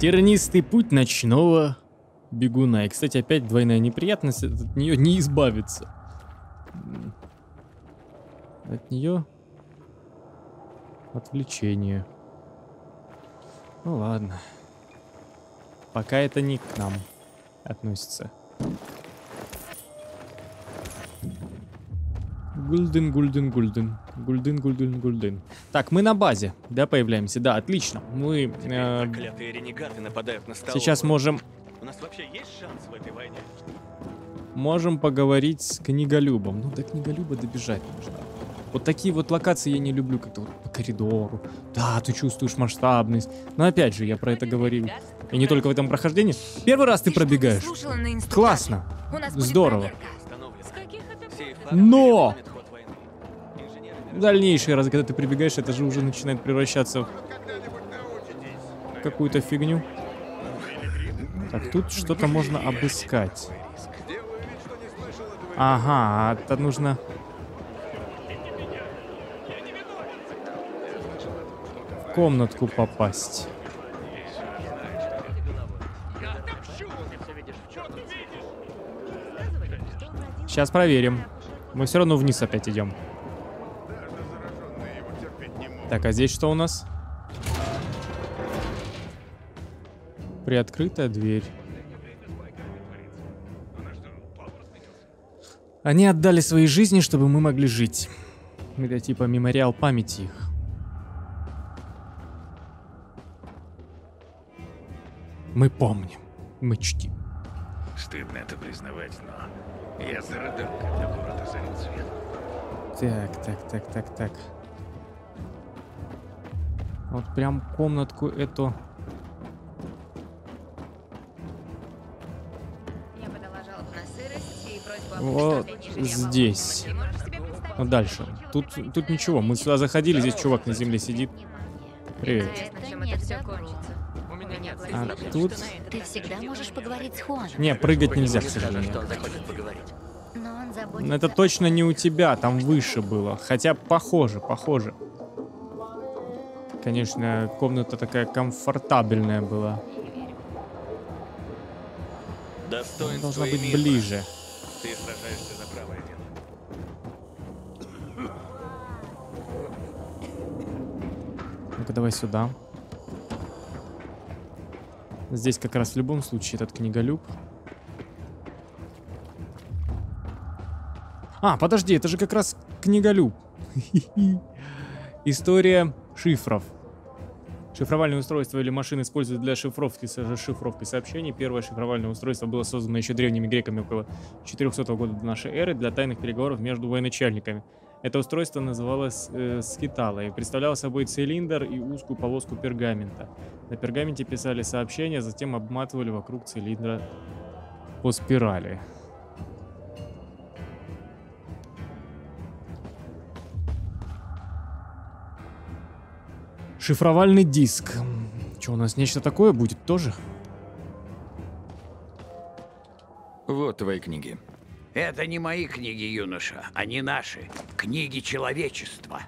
Тернистый путь ночного бегуна. И, кстати, опять двойная неприятность. От нее не избавиться. От нее отвлечение. Ну ладно. Пока это не к нам относится. Гульден, гульден, гульден. Гульден, гульден, гульден. Так, мы на базе, да, появляемся? Да, отлично. Мы э, ренегаты нападают на столовую. сейчас можем, У нас вообще есть шанс в этой войне? можем поговорить с книголюбом. Ну, до книголюба добежать нужно. Вот такие вот локации я не люблю, как-то вот по коридору. Да, ты чувствуешь масштабность. Но опять же, я про это говорил. И не только в этом прохождении. Первый раз ты пробегаешь. Классно. Здорово. Но! Дальнейшие разы, когда ты прибегаешь, это же уже начинает превращаться в какую-то фигню. Так, тут что-то можно обыскать. Ага, это нужно... В комнатку попасть. Сейчас проверим. Мы все равно вниз опять идем. Так, а здесь что у нас? Приоткрытая дверь. Они отдали свои жизни, чтобы мы могли жить. Это типа мемориал памяти их. Мы помним. Мы чтим. Стыдно это признавать, но я зарыдал, когда город озарил свет. Так, так, так, так, так. Вот прям комнатку эту. Я подала жалобу на сырость и просьбу о Вот здесь. Представить? Ну дальше. Тут, тут ничего. Мы сюда заходили, здесь чувак на земле сидит. Привет. Интересно, чем это все кончится. У меня А тут... Ты всегда можешь поговорить с Хуаном. Не, прыгать нельзя, к сожалению. Но Но это точно не у тебя, там выше было. Хотя похоже, похоже. Конечно, комната такая комфортабельная была. Достоинство Должна быть мир. ближе. Ты сражаешься за правое дело. Ну-ка, давай сюда. Здесь как раз в любом случае этот книголюб. А, подожди, это же как раз книголюб. История шифров. Шифровальное устройство или машины используют для шифровки с расшифровкой сообщений. Первое шифровальное устройство было создано еще древними греками около 400 года до нашей эры для тайных переговоров между военачальниками. Это устройство называлось э, скитало и представляло собой цилиндр и узкую полоску пергамента. На пергаменте писали сообщения, затем обматывали вокруг цилиндра по спирали. Шифровальный диск. Что, у нас нечто такое будет тоже? Вот твои книги. Это не мои книги, юноша, они наши. Книги человечества.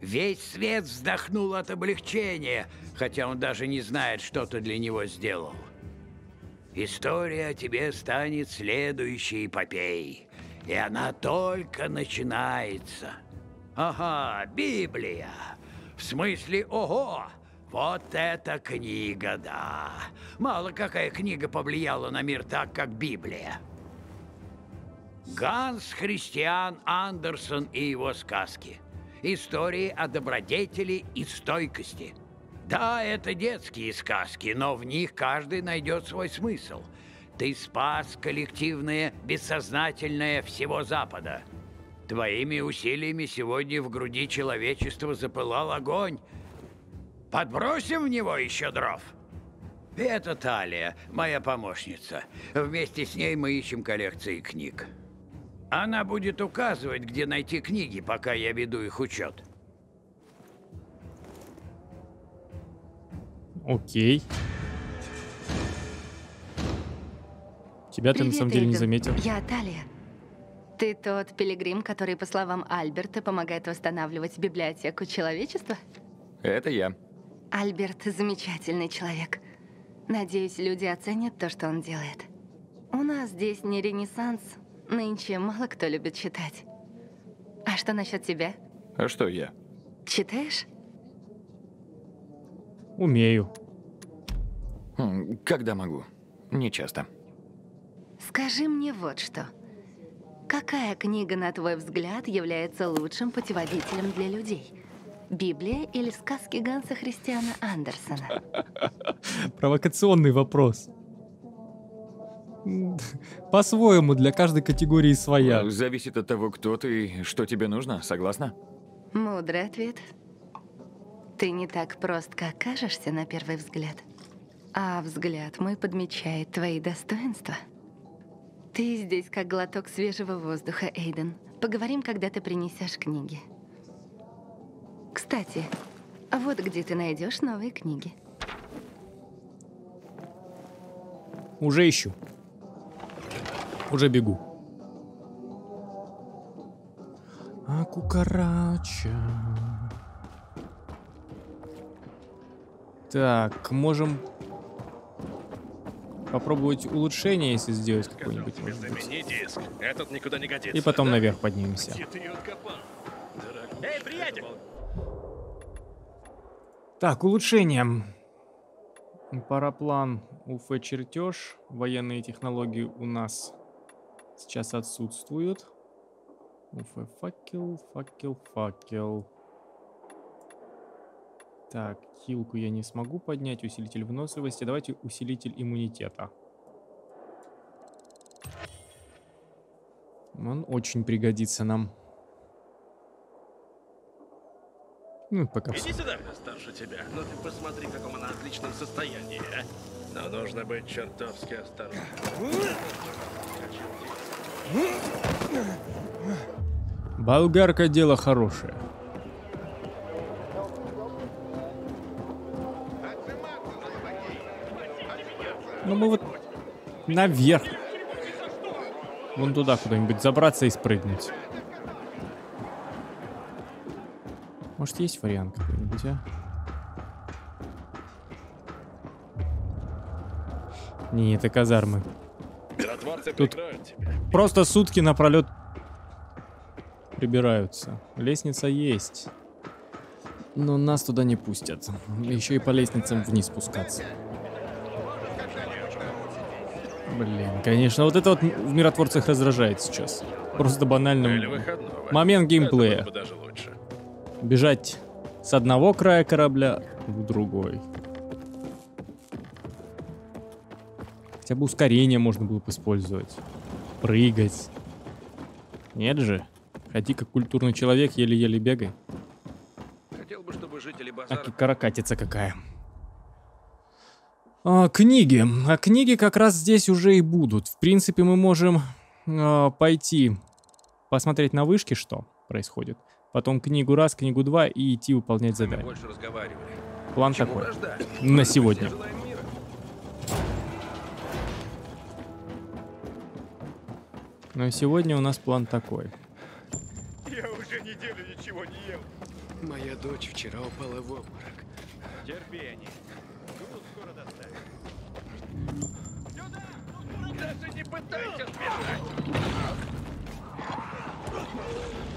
Весь свет вздохнул от облегчения, хотя он даже не знает, что ты для него сделал. История о тебе станет следующей эпопеей, и она только начинается. Ага, Библия. В смысле, ого! Вот эта книга, да. Мало какая книга повлияла на мир так, как Библия. Ганс Христиан Андерсон и его сказки. Истории о добродетели и стойкости. Да, это детские сказки, но в них каждый найдет свой смысл. Ты спас коллективное, бессознательное всего Запада. Твоими усилиями сегодня в груди человечества запылал огонь. Подбросим в него еще дров. Это Талия, моя помощница. Вместе с ней мы ищем коллекции книг. Она будет указывать, где найти книги, пока я веду их учет. Окей. Тебя ты на Привет, самом деле не Эйден. заметил. Я Талия. Ты тот пилигрим, который, по словам Альберта, помогает восстанавливать библиотеку человечества? Это я. Альберт — замечательный человек. Надеюсь, люди оценят то, что он делает. У нас здесь не ренессанс. Нынче мало кто любит читать. А что насчет тебя? А что я? Читаешь? Умею. Хм, Когда могу? Не часто. Скажи мне вот что. Какая книга, на твой взгляд, является лучшим путеводителем для людей? Библия или сказки Ганса Христиана Андерсона? Провокационный вопрос. По-своему, для каждой категории своя. Зависит от того, кто ты и что тебе нужно, согласна? Мудрый ответ. Ты не так прост, как кажешься на первый взгляд. А взгляд мой подмечает твои достоинства. Ты здесь как глоток свежего воздуха, Эйден. Поговорим, когда ты принесешь книги. Кстати, а вот где ты найдешь новые книги. Уже ищу. Уже бегу. А кукарача. Так, можем попробовать улучшение, если сделать какое-нибудь. может быть. Замени диск. Этот никуда не годится. И потом да? наверх поднимемся. Эй, приятель! Так, улучшение. Параплан УФ чертеж. Военные технологии у нас сейчас отсутствуют. УФ факел, факел, факел. Так, хилку я не смогу поднять. Усилитель выносливости. Давайте усилитель иммунитета. Он очень пригодится нам. Ну, пока. Иди сюда, старше тебя. Ну ты посмотри, в каком она отличном состоянии, а. Но нужно быть чертовски осторожным. Болгарка дело хорошее. Ну мы вот наверх. Вон туда куда-нибудь забраться и спрыгнуть. Может есть вариант какой-нибудь, а? Не, это казармы. Тут-. Просто сутки напролет прибираются. Лестница есть. Но нас туда не пустят. Еще и по лестницам вниз спускаться. Блин, конечно, вот это вот в миротворцах раздражает сейчас. Просто банально момент геймплея. Бежать с одного края корабля в другой. Хотя бы ускорение можно было бы использовать. Прыгать. Нет же. Ходи как культурный человек, еле-еле бегай. Хотел бы, чтобы жители базара... и каракатица какая. А, книги. А книги как раз здесь уже и будут. В принципе, мы можем а, пойти посмотреть на вышке, что происходит. Потом книгу раз, книгу два и идти выполнять задание. План Чему такой. вражда? На сегодня. Но сегодня у нас план такой. Я уже неделю ничего не ел. Моя дочь вчера упала в обморок. Терпение. Груз скоро доставят. Сюда!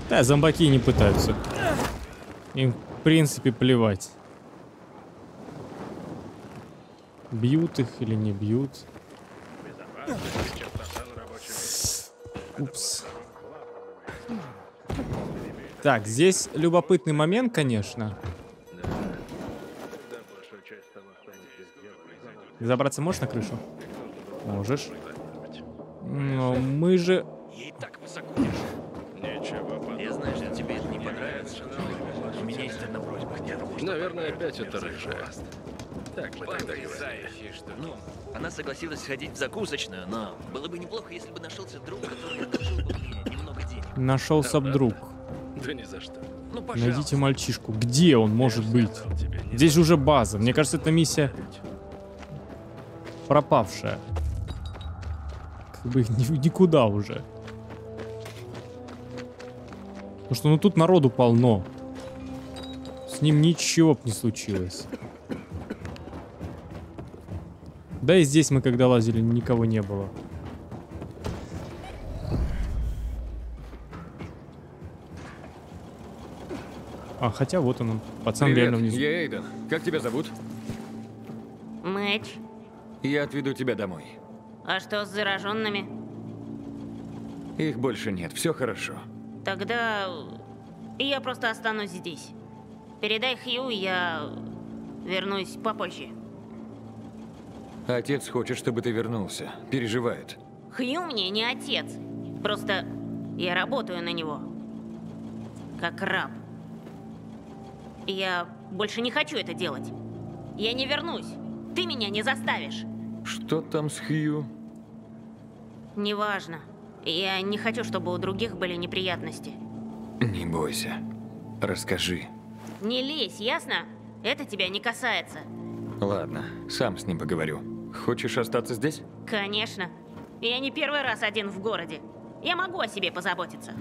Да, зомбаки не пытаются. Им, в принципе, плевать. Бьют их или не бьют. Упс. Так, здесь любопытный момент, конечно. Забраться можешь на крышу? Можешь. Но мы же... Ей так высоко. Ничего подобного. Я знаю, что тебе это не понравится. У меня есть одна просьба. Я думаю, что Наверное, опять это рыжая. Так мы тогда штуки. Ну, она согласилась сходить в закусочную, но было бы неплохо, если бы нашелся друг, который одолжил бы мне немного денег. Нашелся друг. Да ни за что. Ну, пожалуйста. Найдите мальчишку. Где он может быть? Здесь же уже база. Мне кажется, это миссия пропавшая. Как бы ни- никуда уже. Потому что ну тут народу полно. С ним ничего б не случилось. Да и здесь мы когда лазили, никого не было. А, хотя вот он, пацан Привет, реально внизу. я Эйден. Как тебя зовут? Мэтч, Я отведу тебя домой. А что с зараженными? Их больше нет, все хорошо. Тогда я просто останусь здесь. Передай Хью, я вернусь попозже. Отец хочет, чтобы ты вернулся. Переживает. Хью мне не отец. Просто я работаю на него. Как раб. Я больше не хочу это делать. Я не вернусь. Ты меня не заставишь. Что там с Хью? Неважно. Я не хочу, чтобы у других были неприятности. Не бойся. Расскажи. Не лезь, ясно? Это тебя не касается. Ладно, сам с ним поговорю. Хочешь остаться здесь? Конечно. Я не первый раз один в городе. Я могу о себе позаботиться.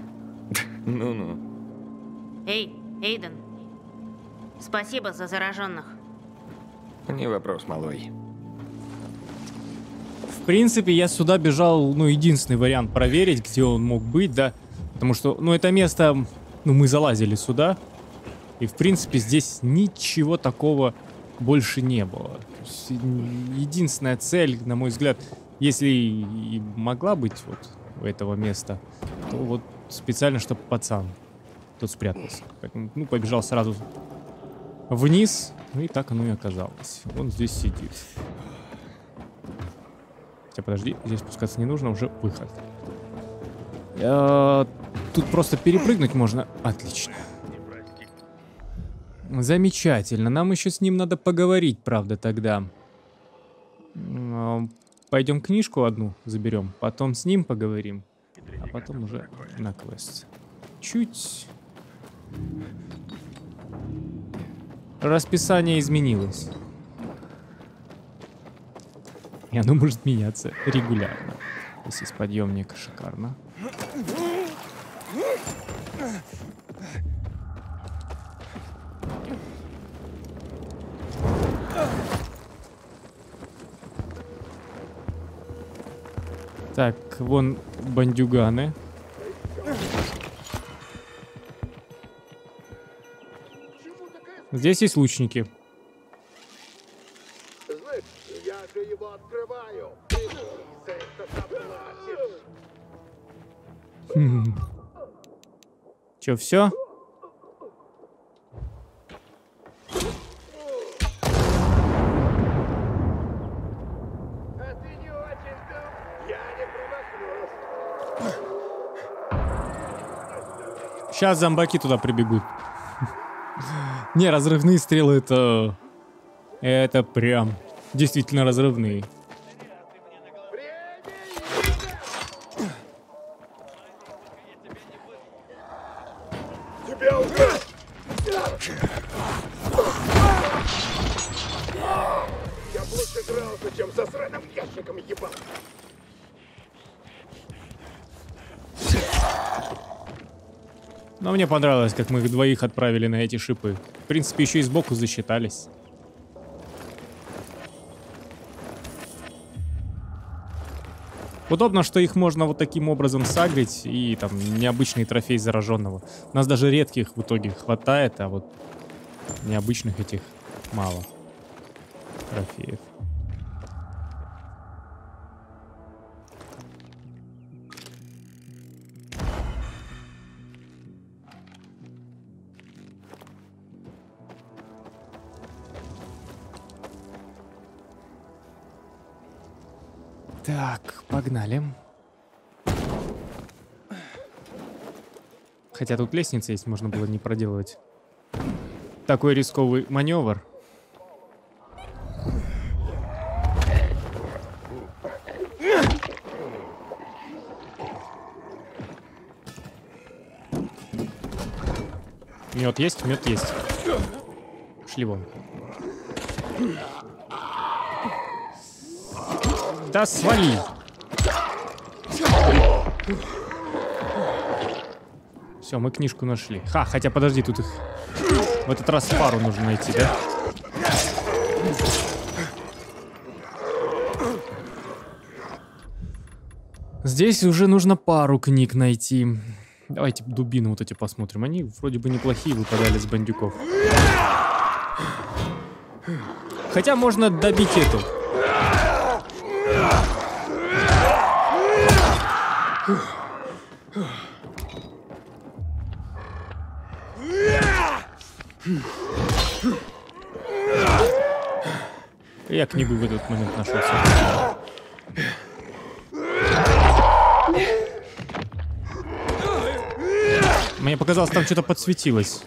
Ну-ну. Эй, Эйден. Спасибо за зараженных. Не вопрос, малой. В принципе, я сюда бежал, ну, единственный вариант проверить, где он мог быть, да. Потому что, ну, это место, ну, мы залазили сюда. И, в принципе, здесь ничего такого больше не было. Единственная цель, на мой взгляд, если и могла быть вот у этого места, то вот специально, чтобы пацан тут спрятался. Ну, побежал сразу вниз, ну и так оно и оказалось. Он здесь сидит. Хотя подожди, здесь спускаться не нужно, уже выход. Э, Тут просто перепрыгнуть можно. Отлично. Замечательно. Нам еще с ним надо поговорить, правда, тогда. М, Пойдем книжку одну заберем, потом с ним поговорим, а потом уже на квест. Чуть... Расписание изменилось. И оно может меняться регулярно. Здесь есть подъемник, шикарно. Так, вон бандюганы. Здесь есть лучники. Не промахнусь. Сейчас зомбаки туда прибегут. Не, разрывные стрелы это... Это прям действительно разрывные. Понравилось, как мы их двоих отправили на эти шипы. В принципе, еще и сбоку засчитались. Удобно, что их можно вот таким образом сагрить и там необычный трофей зараженного. У нас даже редких в итоге хватает, а вот необычных этих мало трофеев. Погнали. Хотя тут лестница есть, можно было не проделывать. Такой рисковый маневр. Мед есть, мед есть. Шли вон. Да свали. Все, мы книжку нашли. Ха, хотя подожди, тут их в этот раз пару нужно найти, да? Здесь уже нужно пару книг найти. Давайте дубины вот эти посмотрим. Они вроде бы неплохие выпадали с бандюков. Хотя можно добить эту. Я книгу в этот момент нашел. собственно. Мне показалось, там что-то подсветилось.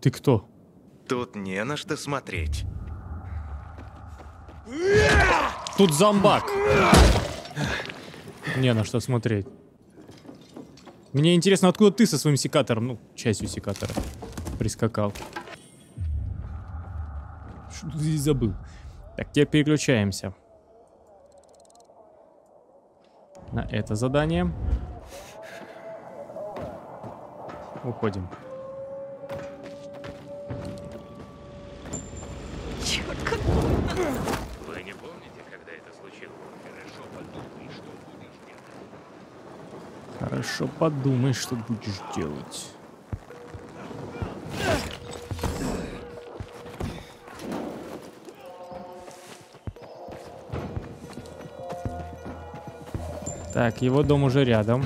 Ты кто? Тут не на что смотреть. Тут зомбак. Не на что смотреть. Мне интересно, откуда ты со своим секатором, ну, частью секатора, прискакал. Что ты здесь забыл? Так, теперь переключаемся. На это задание. Уходим. Вы не помните, когда это случилось? Хорошо подумай, что будешь делать. Хорошо подумай, что будешь делать. Так, его дом уже рядом.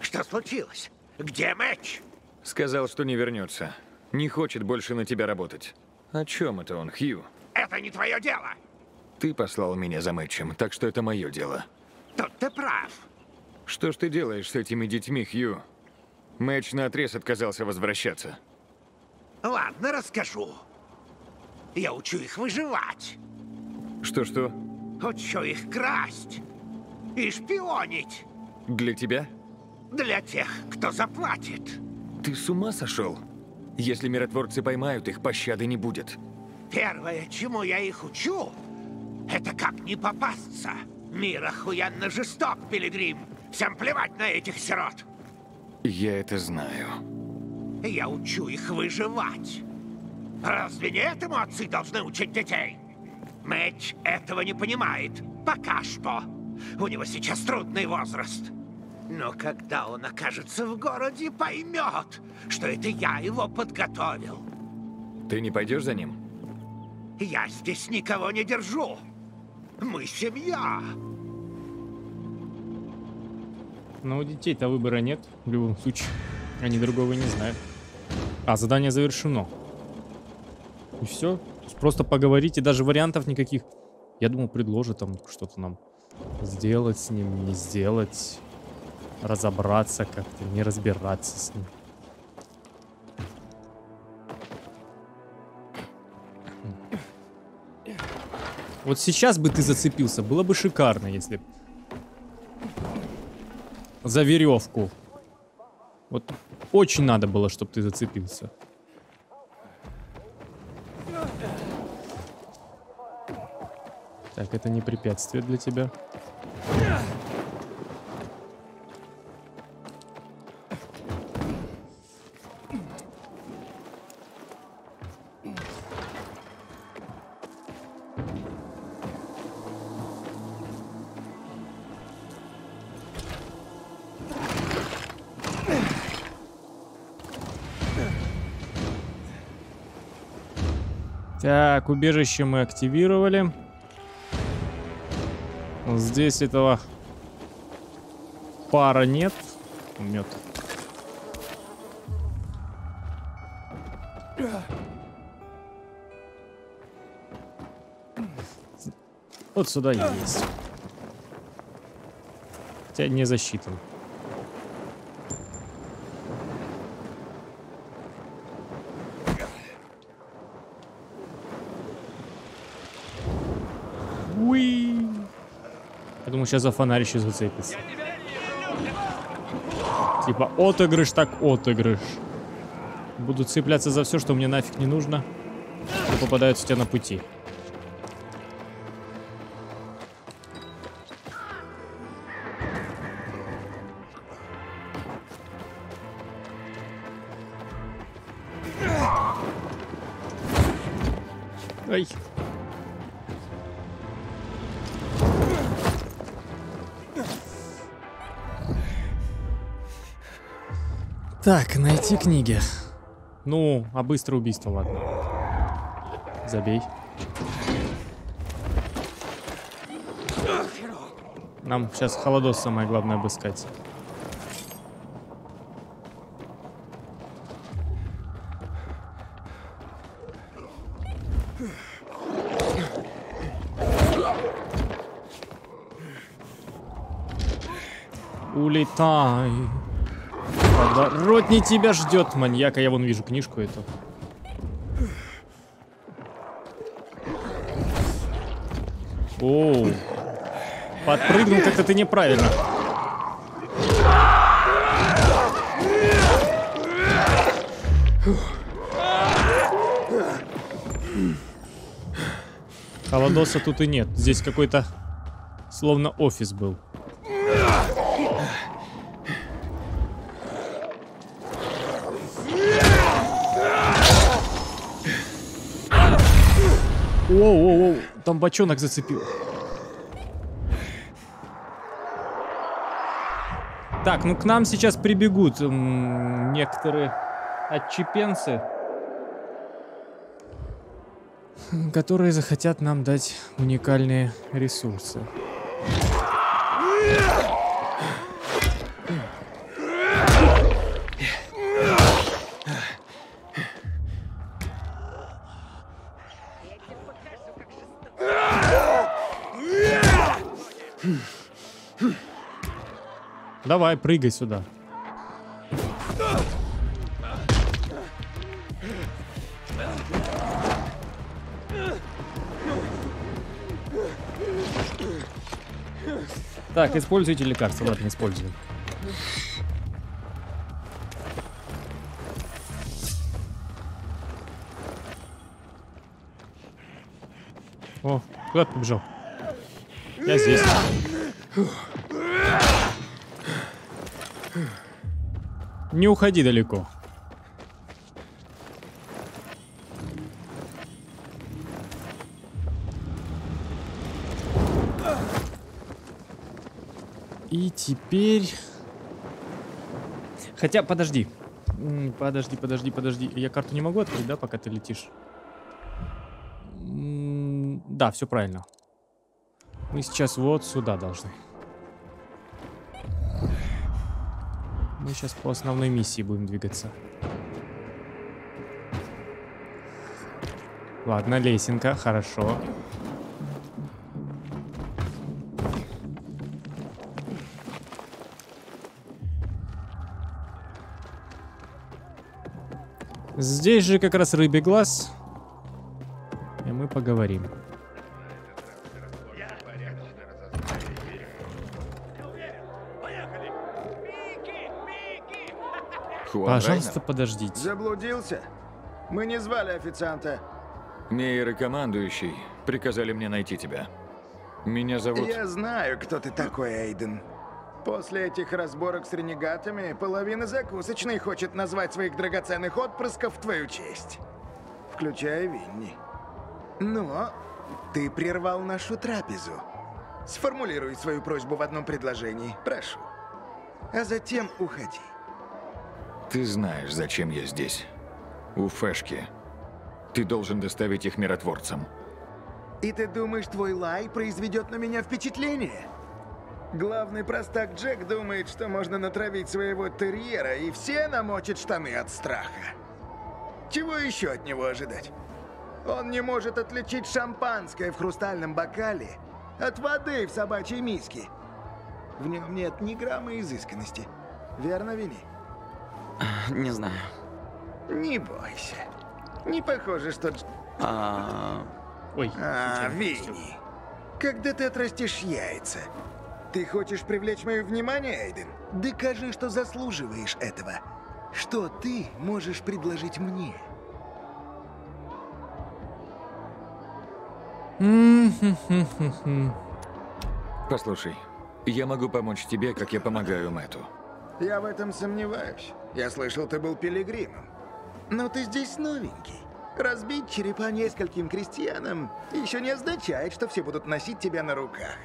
Что случилось? Где Мэтч? Сказал, что не вернется. Не хочет больше на тебя работать. О чем это он, Хью? Это не твое дело. Ты послал меня за Мэтчем, так что это мое дело. Тут ты прав. Что ж ты делаешь с этими детьми, Хью? Мэтч наотрез отказался возвращаться. Ладно, расскажу. Я учу их выживать. Что-что? Учу их красть. И шпионить. Для тебя? Для тех, кто заплатит. Ты с ума сошел? Если миротворцы поймают их, пощады не будет. Первое, чему я их учу, это как не попасться. Мир охуенно жесток, Пилигрим. Всем плевать на этих сирот. Я это знаю. Я учу их выживать. Разве не этому отцы должны учить детей? Мэтч этого не понимает. Пока что. У него сейчас трудный возраст. Но когда он окажется в городе, поймет, что это я его подготовил. Ты не пойдешь за ним? Я здесь никого не держу. Мы семья. Но у детей-то выбора нет, в любом случае. Они другого не знают. А, задание завершено. И все. Просто поговорить, и даже вариантов никаких. Я думал, предложит там что-то нам сделать с ним, не сделать. Разобраться как-то, не разбираться с ним. Вот сейчас бы ты зацепился, было бы шикарно, если за веревку. Вот очень надо было, чтобы ты зацепился. Так, это не препятствие для тебя. Так, убежище мы активировали. Здесь этого пара нет. Мед. Вот сюда есть. Хотя не засчитан. Сейчас за фонарь еще зацепится. Типа отыгрыш так отыгрыш. Буду цепляться за все, что мне нафиг не нужно. Что попадается у тебя на пути. Найти книги. Ну, а быстрое убийство, ладно. Забей. Нам сейчас холодос самое главное обыскать. Улетай. Подоротни тебя ждет маньяка. Я вон вижу книжку эту. Оу. Подпрыгнул как-то ты неправильно. Холодоса тут и нет. Здесь какой-то словно офис был. Воу-воу-воу, там бочонок зацепил. Так, ну к нам сейчас прибегут некоторые отчепенцы, которые захотят нам дать уникальные ресурсы. Давай, прыгай сюда. Так, используйте лекарства. Ладно, используем. О, куда ты побежал? Я здесь. Не уходи далеко. И теперь... Хотя, подожди. Подожди, подожди, подожди. Я карту не могу открыть, да, пока ты летишь? Да, все правильно. Мы сейчас вот сюда должны. Мы сейчас по основной миссии будем двигаться. Ладно, лесенка, хорошо. Здесь же как раз рыбий глаз. И мы поговорим. Пожалуйста, Райнер? подождите. Заблудился? Мы не звали официанта. Мейер и командующий приказали мне найти тебя. Меня зовут... Я знаю, кто ты такой, Эйден. После этих разборок с ренегатами, половина закусочной хочет назвать своих драгоценных отпрысков в твою честь. Включая Винни. Но ты прервал нашу трапезу. Сформулируй свою просьбу в одном предложении, прошу. А затем уходи. Ты знаешь, зачем я здесь. У Фэшки. Ты должен доставить их миротворцам. И ты думаешь, твой лай произведет на меня впечатление? Главный простак Джек думает, что можно натравить своего терьера, и все намочат штаны от страха. Чего еще от него ожидать? Он не может отличить шампанское в хрустальном бокале от воды в собачьей миске. В нем нет ни грамма изысканности. Верно, Винни? Не знаю. Не бойся. Не похоже, что... Дж- А, Ой. А, Винни, когда ты отрастешь яйца, Ты хочешь привлечь мое внимание, Эйден? Докажи, что заслуживаешь этого. Что ты можешь предложить мне? Послушай, я могу помочь тебе, как я помогаю Мэту. Я в этом сомневаюсь. Я слышал, ты был пилигримом. Но ты здесь новенький. Разбить черепа нескольким крестьянам еще не означает, что все будут носить тебя на руках.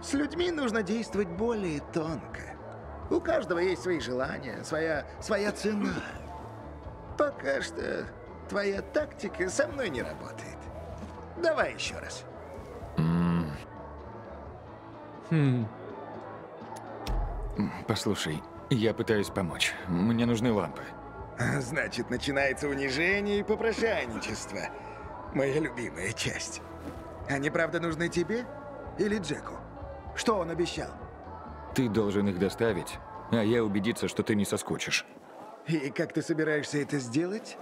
С людьми нужно действовать более тонко. У каждого есть свои желания, своя, своя цена. Пока что твоя тактика со мной не работает. Давай еще раз. Хм. Послушай, я пытаюсь помочь. Мне нужны лампы. Значит, начинается унижение и попрошайничество. Моя любимая часть. Они правда нужны тебе или Джеку? Что он обещал? Ты должен их доставить, а я убедиться, что ты не соскучишь. И как ты собираешься это сделать?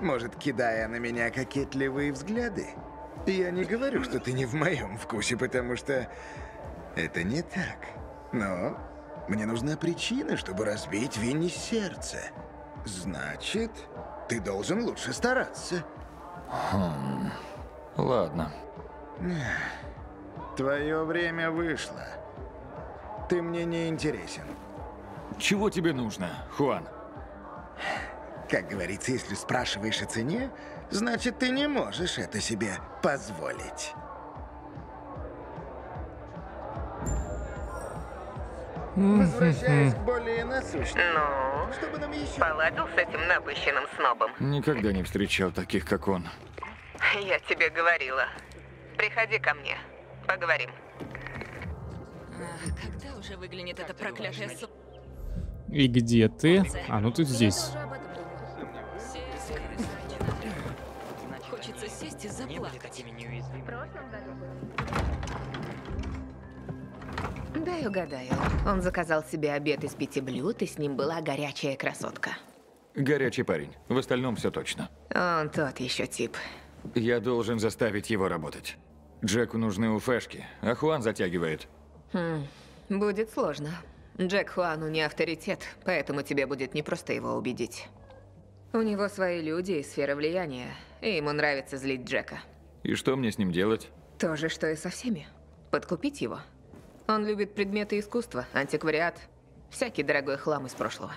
Может, кидая на меня кокетливые взгляды? Я не говорю, что ты не в моем вкусе, потому что это не так. Но мне нужна причина, чтобы разбить Винни сердце. Значит, ты должен лучше стараться. Хм. Ладно. Твое время вышло. Ты мне не интересен. Чего тебе нужно, Хуан? Как говорится, если спрашиваешь о цене, значит, ты не можешь это себе позволить. Возвращаясь к более насущным. Ну, Чтобы нам еще... поладил с этим напыщенным снобом? Никогда не встречал таких, как он. Я тебе говорила. Приходи ко мне. Поговорим. Когда уже выглянет эта проклятая су... И где ты? А, ну ты здесь. Хочется сесть и заплакать. Дай угадаю. Он заказал себе обед из пяти блюд, и с ним была горячая красотка. Горячий парень. В остальном все точно. Он тот еще тип. Я должен заставить его работать. Джеку нужны уфешки, а Хуан затягивает. Хм, будет сложно. Джек Хуану не авторитет, поэтому тебе будет непросто его убедить. У него свои люди и сфера влияния, и ему нравится злить Джека. И что мне с ним делать? То же, что и со всеми. Подкупить его. Он любит предметы искусства, антиквариат, всякий дорогой хлам из прошлого.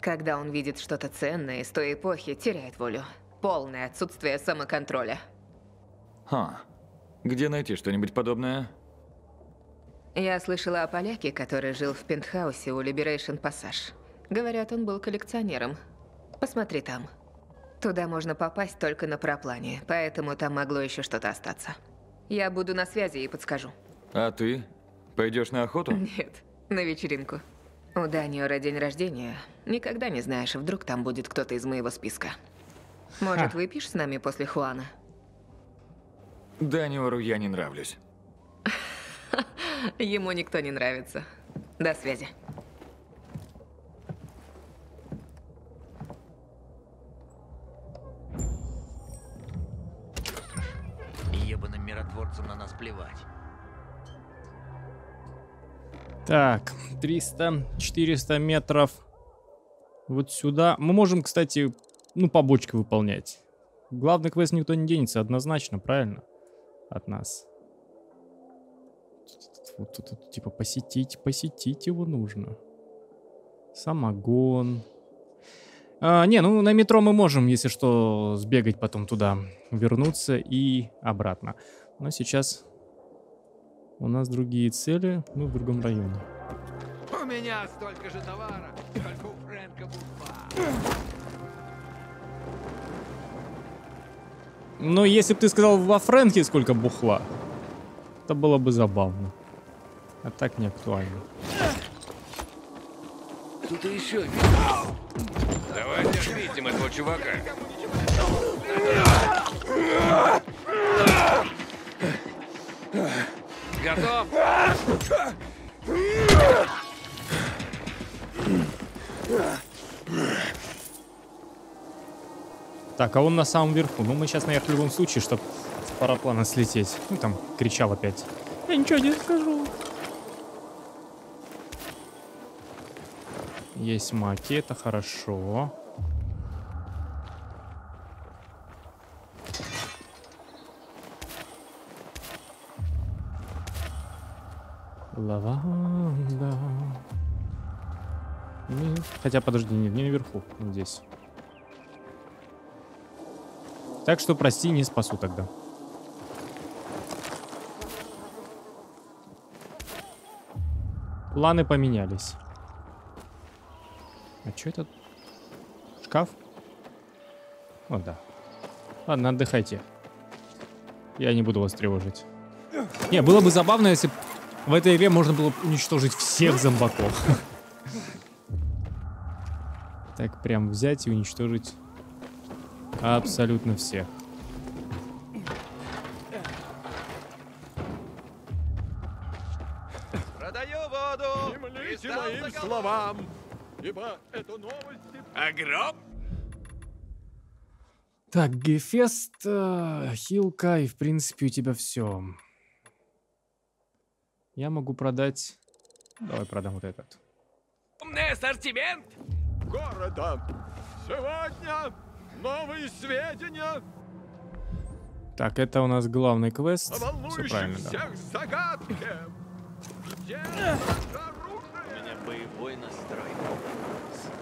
Когда он видит что-то ценное из той эпохи, теряет волю. Полное отсутствие самоконтроля. Ха. Где найти что-нибудь подобное? Я слышала о поляке, который жил в пентхаусе у Liberation Passage. Говорят, он был коллекционером. Посмотри там. Туда можно попасть только на проплане, поэтому там могло еще что-то остаться. Я буду на связи и подскажу. А ты? Пойдешь на охоту? Нет, на вечеринку. У Даниора день рождения. Никогда не знаешь, вдруг там будет кто-то из моего списка. Может, Ха. выпьешь с нами после Хуана? Даниору я не нравлюсь. Ему никто не нравится. До связи. Ебаным миротворцам на нас плевать. Так, 300-400 метров вот сюда. Мы можем, кстати, ну, побочки выполнять. Главный квест никто не денется, однозначно, правильно? От нас. Вот тут, тут, типа, посетить, посетить его нужно. Самогон. А, не, ну на метро мы можем, если что, сбегать потом туда, вернуться и обратно. Но сейчас у нас другие цели, мы в другом районе. У меня столько же товара, только у Фрэнка бухла. Но если бы ты сказал во Фрэнке сколько бухла, это было бы забавно. А так не актуально. Кто-то еще Давайте отметим этого чувака. Готов? Так, а он на самом верху. Ну, мы сейчас наверх в любом случае, чтобы с параплана слететь. Ну, там, кричал опять. Я ничего не скажу. Есть маки, это хорошо. Лаванда. Не- Хотя, подожди, не, не наверху, здесь. Так что, прости, не спасу тогда. Планы поменялись. А что это? Шкаф? О, да. Ладно, отдыхайте. Я не буду вас тревожить. Не, было бы забавно, если б в этой игре можно было уничтожить всех зомбаков. Так прям взять и уничтожить абсолютно всех. Продаю воду! Не млите моим словам, ибо эту новость... Огром? Так, Гефест, э, хилка, и в принципе у тебя все. Я могу продать... Давай продам вот этот. Умный ассортимент города. Сегодня новые сведения Так, это у нас главный квест. Все правильно, да. всех загадке. Где У меня боевой настрой.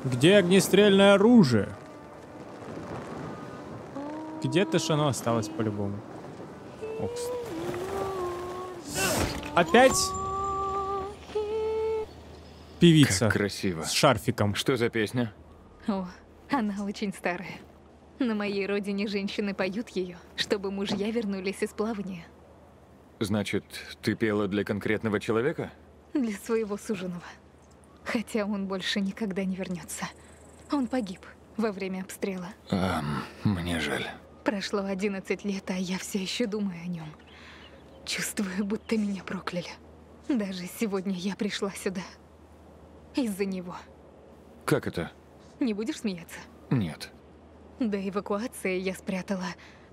Где огнестрельное оружие? Где-то ж оно осталось по-любому. Окс. Опять? Певица. Как красиво. С шарфиком. Что за песня? О, она очень старая. На моей родине женщины поют ее, чтобы мужья вернулись из плавания. Значит, ты пела для конкретного человека? Для своего суженого. Хотя он больше никогда не вернется. Он погиб во время обстрела. Ам, мне жаль. Прошло 11 лет, а я все еще думаю о нем. Чувствую, будто меня прокляли. Даже сегодня я пришла сюда. Из-за него. Как это? Не будешь смеяться? Нет. До эвакуации я спрятала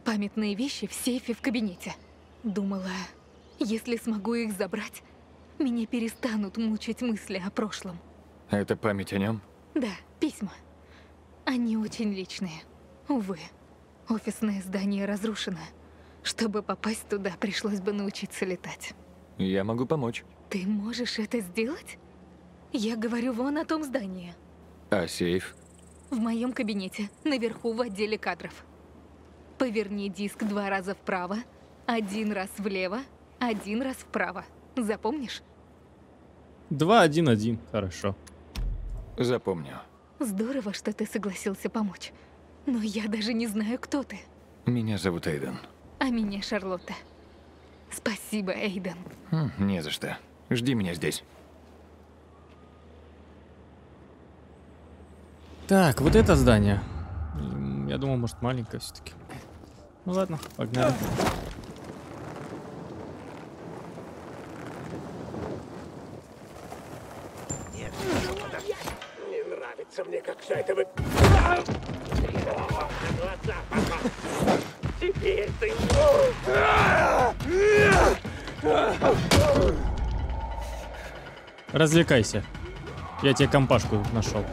памятные вещи в сейфе в кабинете. Думала, если смогу их забрать, меня перестанут мучить мысли о прошлом. А это память о нем? Да, письма. Они очень личные. Увы, офисное здание разрушено. Чтобы попасть туда, пришлось бы научиться летать. Я могу помочь. Ты можешь это сделать? Я говорю вон о том здании. А сейф? В моем кабинете, наверху в отделе кадров. Поверни диск два раза вправо, один раз влево, один раз вправо. Запомнишь? 2-1-1. Хорошо. Запомню. Здорово, что ты согласился помочь. Но я даже не знаю, кто ты. Меня зовут Эйден. А меня Шарлотта. Спасибо, Эйден. Хм, не за что. Жди меня здесь. Так, вот это здание. Я думал, может, маленькое все-таки. Ну ладно, погнали. Нет, не нравится мне, как все это вы... Развлекайся. Я тебе компашку нашел.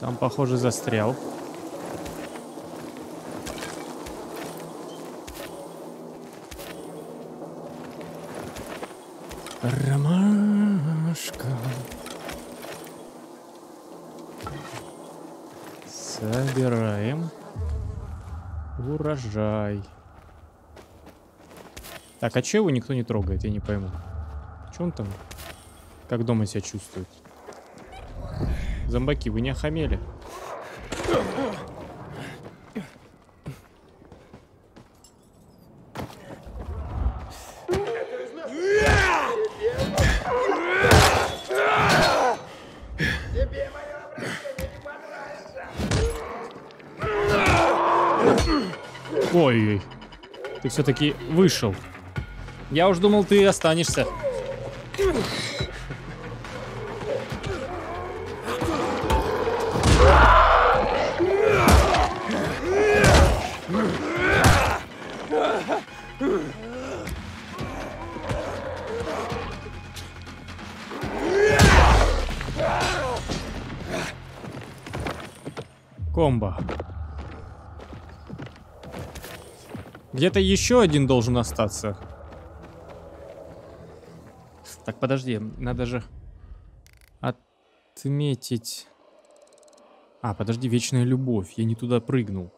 Там, похоже, застрял. Так, а че его никто не трогает, я не пойму. Че он там? Как дома себя чувствует? Зомбаки, вы не охамели? Ой-ой. Ты все-таки вышел. Я уж думал, ты останешься. Комбо. Где-то еще один должен остаться. Так, подожди, надо же отметить... А, подожди, вечная любовь. Я не туда прыгнул.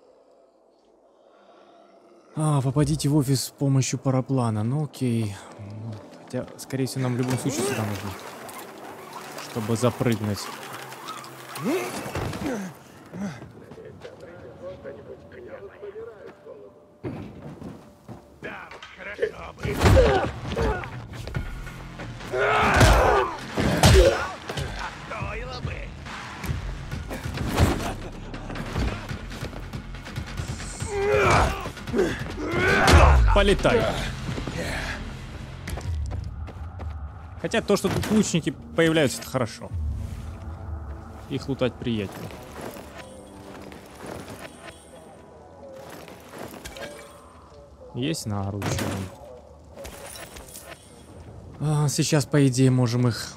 А, попадите в офис с помощью параплана. Ну окей. Ну, хотя, скорее всего, нам в любом случае сюда нужно. Чтобы запрыгнуть. Хорошо. Стоило бы. Полетай. Хотя то, что тут лучники появляются, это хорошо. Их лутать приятнее. Есть наручи. А, сейчас, по идее, можем их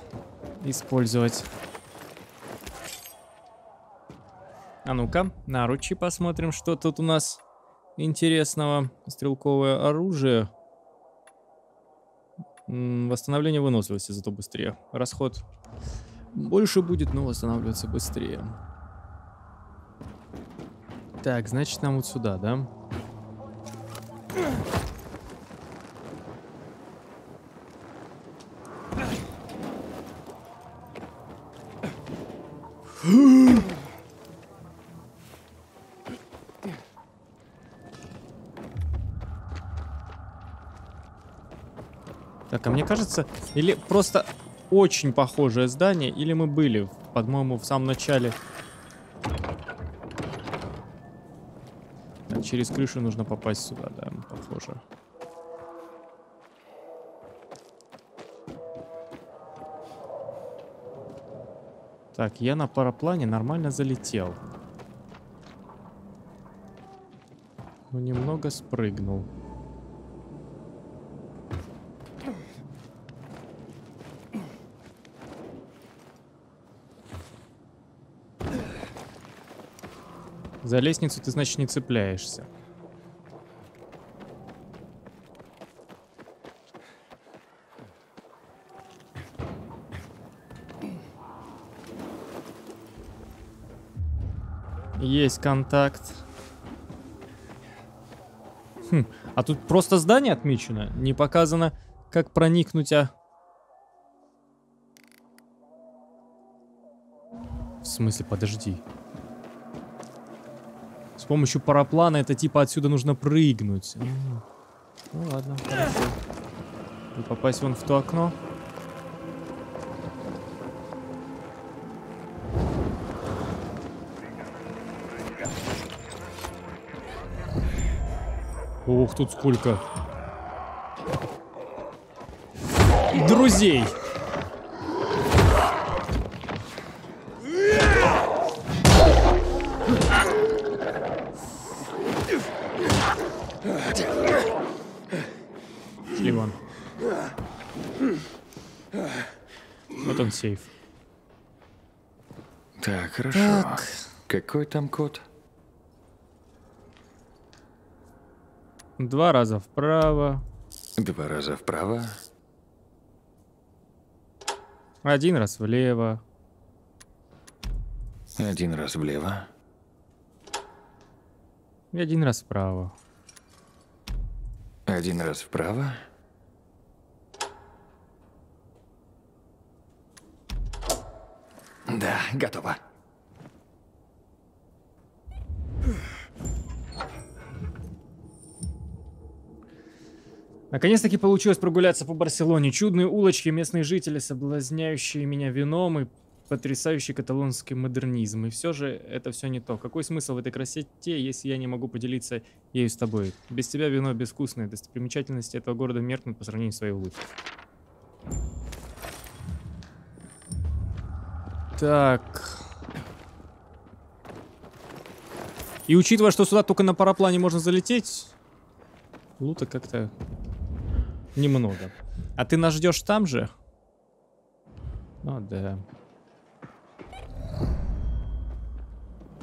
использовать. А ну-ка, наручи посмотрим, что тут у нас интересного. Стрелковое оружие. Восстановление выносливости зато быстрее. Расход больше будет, но восстанавливаться быстрее. Так, значит нам вот сюда, да? Так, а мне кажется, или просто очень похожее здание, или мы были, по-моему, в самом начале. Через крышу нужно попасть сюда, да, похоже. Так, я на параплане нормально залетел. Ну, немного спрыгнул. За лестницу ты, значит, не цепляешься. Есть контакт. Хм, а тут просто здание отмечено. Не показано, как проникнуть, а... В смысле, подожди. С помощью параплана это типа отсюда нужно прыгнуть. Ну ладно, хорошо. И попасть вон в то окно. Ух, тут сколько. Друзей. Шли вон. Вот он сейф. Так, хорошо. Так. Какой там код? Два раза вправо. Два раза вправо. Один раз влево. Один раз влево. И один раз вправо. Один раз вправо. Да, готово. Наконец-таки получилось прогуляться по Барселоне. Чудные улочки, местные жители, соблазняющие меня вином и потрясающий каталонский модернизм. И все же это все не то. Какой смысл в этой красоте, если я не могу поделиться ею с тобой? Без тебя вино безвкусное. Достопримечательности этого города меркнут по сравнению с своей улыбкой. Так. И учитывая, что сюда только на параплане можно залететь, лута как-то немного. А ты нас ждешь там же? Ну да.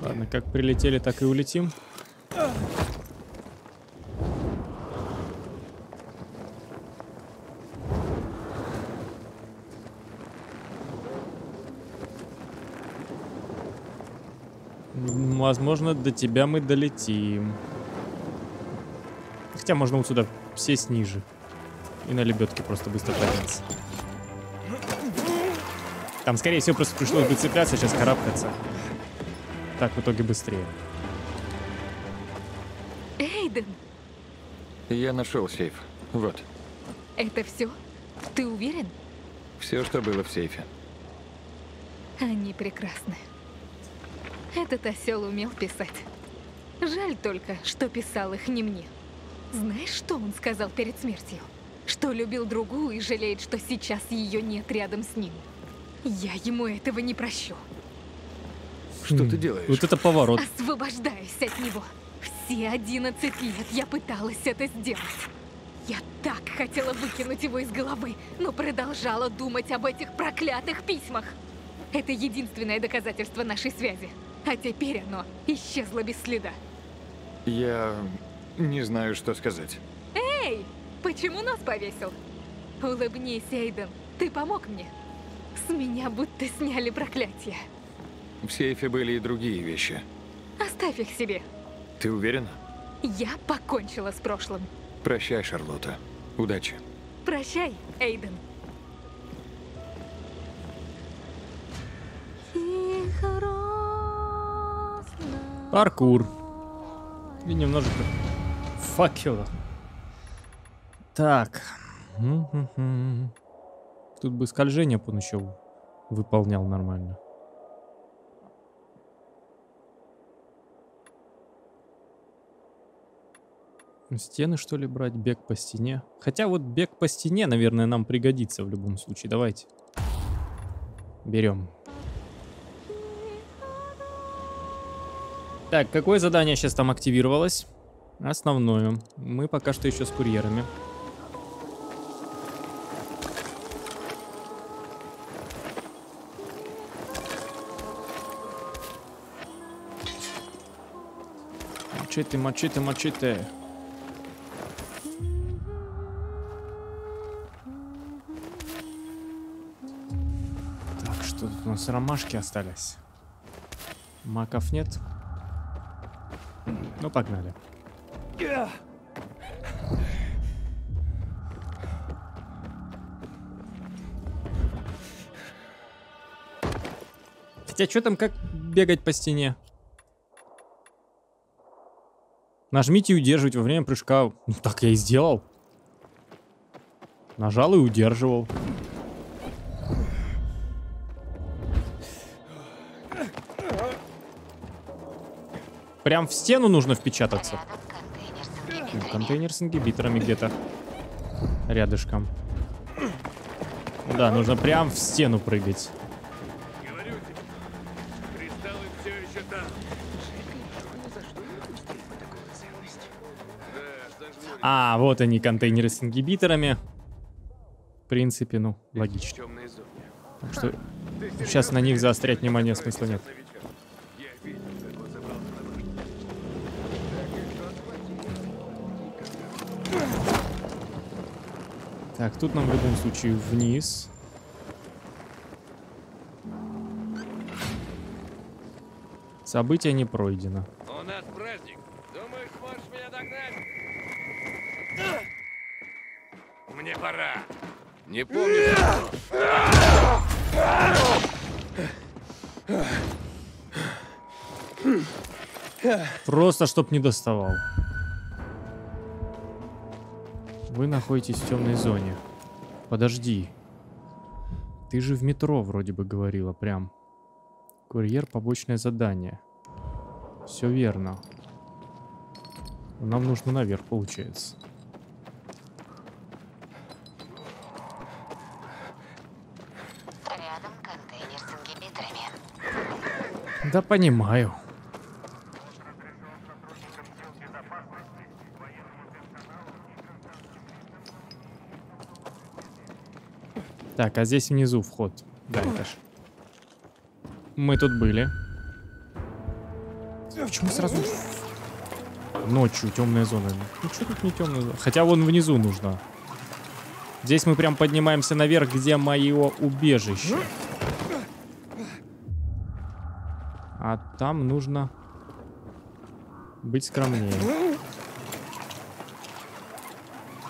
Ладно, как прилетели, так и улетим. Возможно, до тебя мы долетим. Хотя можно вот сюда сесть ниже. И на лебедке просто быстро подняться. Там, скорее всего, просто пришлось бы цепляться, сейчас карабкаться. Так, в итоге быстрее. Эйден, Я нашел сейф. Вот. это все? Ты уверен? Все, что было в сейфе. Они прекрасны. Этот осел умел писать. Жаль только, что писал их не мне. Знаешь, что он сказал перед смертью? Что любил другую и жалеет, что сейчас ее нет рядом с ним. Я ему этого не прощу. Что ты делаешь? Вот это поворот. Освобождаюсь от него. Все 11 лет я пыталась это сделать. Я так хотела выкинуть его из головы, но продолжала думать об этих проклятых письмах. Это единственное доказательство нашей связи. А теперь оно исчезло без следа. Я не знаю, что сказать. Эй, почему нос повесил? Улыбнись, Эйден. Ты помог мне. С меня будто сняли проклятие. В сейфе были и другие вещи. Оставь их себе. Ты уверена? Я покончила с прошлым. Прощай, Шарлотта. Удачи. Прощай, Эйден. Паркур. И немножко факела. Так. Тут бы скольжение бы он еще выполнял нормально. Стены, что ли, брать? Бег по стене? Хотя вот бег по стене, наверное, нам пригодится в любом случае. Давайте. Берем. Так, какое задание сейчас там активировалось? Основное. Мы пока что еще с курьерами. Мачете, мачете, мачете. Так, что тут у нас? Ромашки остались. Маков нет. Ну, погнали. Хотя, что там, как бегать по стене? Нажмите и удерживайте во время прыжка. Ну, так я и сделал. Нажал и удерживал. Прям в стену нужно впечататься. Контейнер с ингибиторами где-то. Рядышком. Да, нужно прям в стену прыгать. А, вот они, контейнеры с ингибиторами. В принципе, ну, логично. Так что сейчас на них заострять внимание смысла нет. Так, тут нам в любом случае вниз. Событие не пройдено. У нас праздник. Думаешь, сможешь меня догнать? Мне пора. Не помню. Просто чтоб не доставал. Вы находитесь в темной зоне. Подожди. Ты же в метро вроде бы говорила прям. Курьер побочное задание. Все верно. Нам нужно наверх, получается. Рядом контейнер с ингибиторами. Да понимаю. Так, а здесь внизу вход. Да, это ж. Мы тут были. А Почему сразу ночью темная зона? Ну что тут не темная зона? Хотя вон внизу нужно. Здесь мы прям поднимаемся наверх, где мое убежище. Там нужно быть скромнее.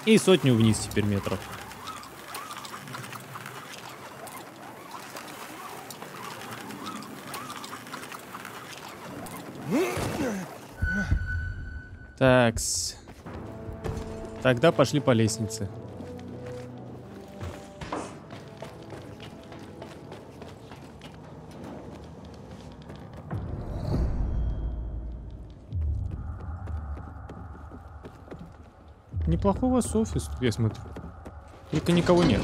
И сотню вниз теперь метров. Такс. Тогда пошли по лестнице. Неплохой у вас офис, я смотрю. Только никого нет.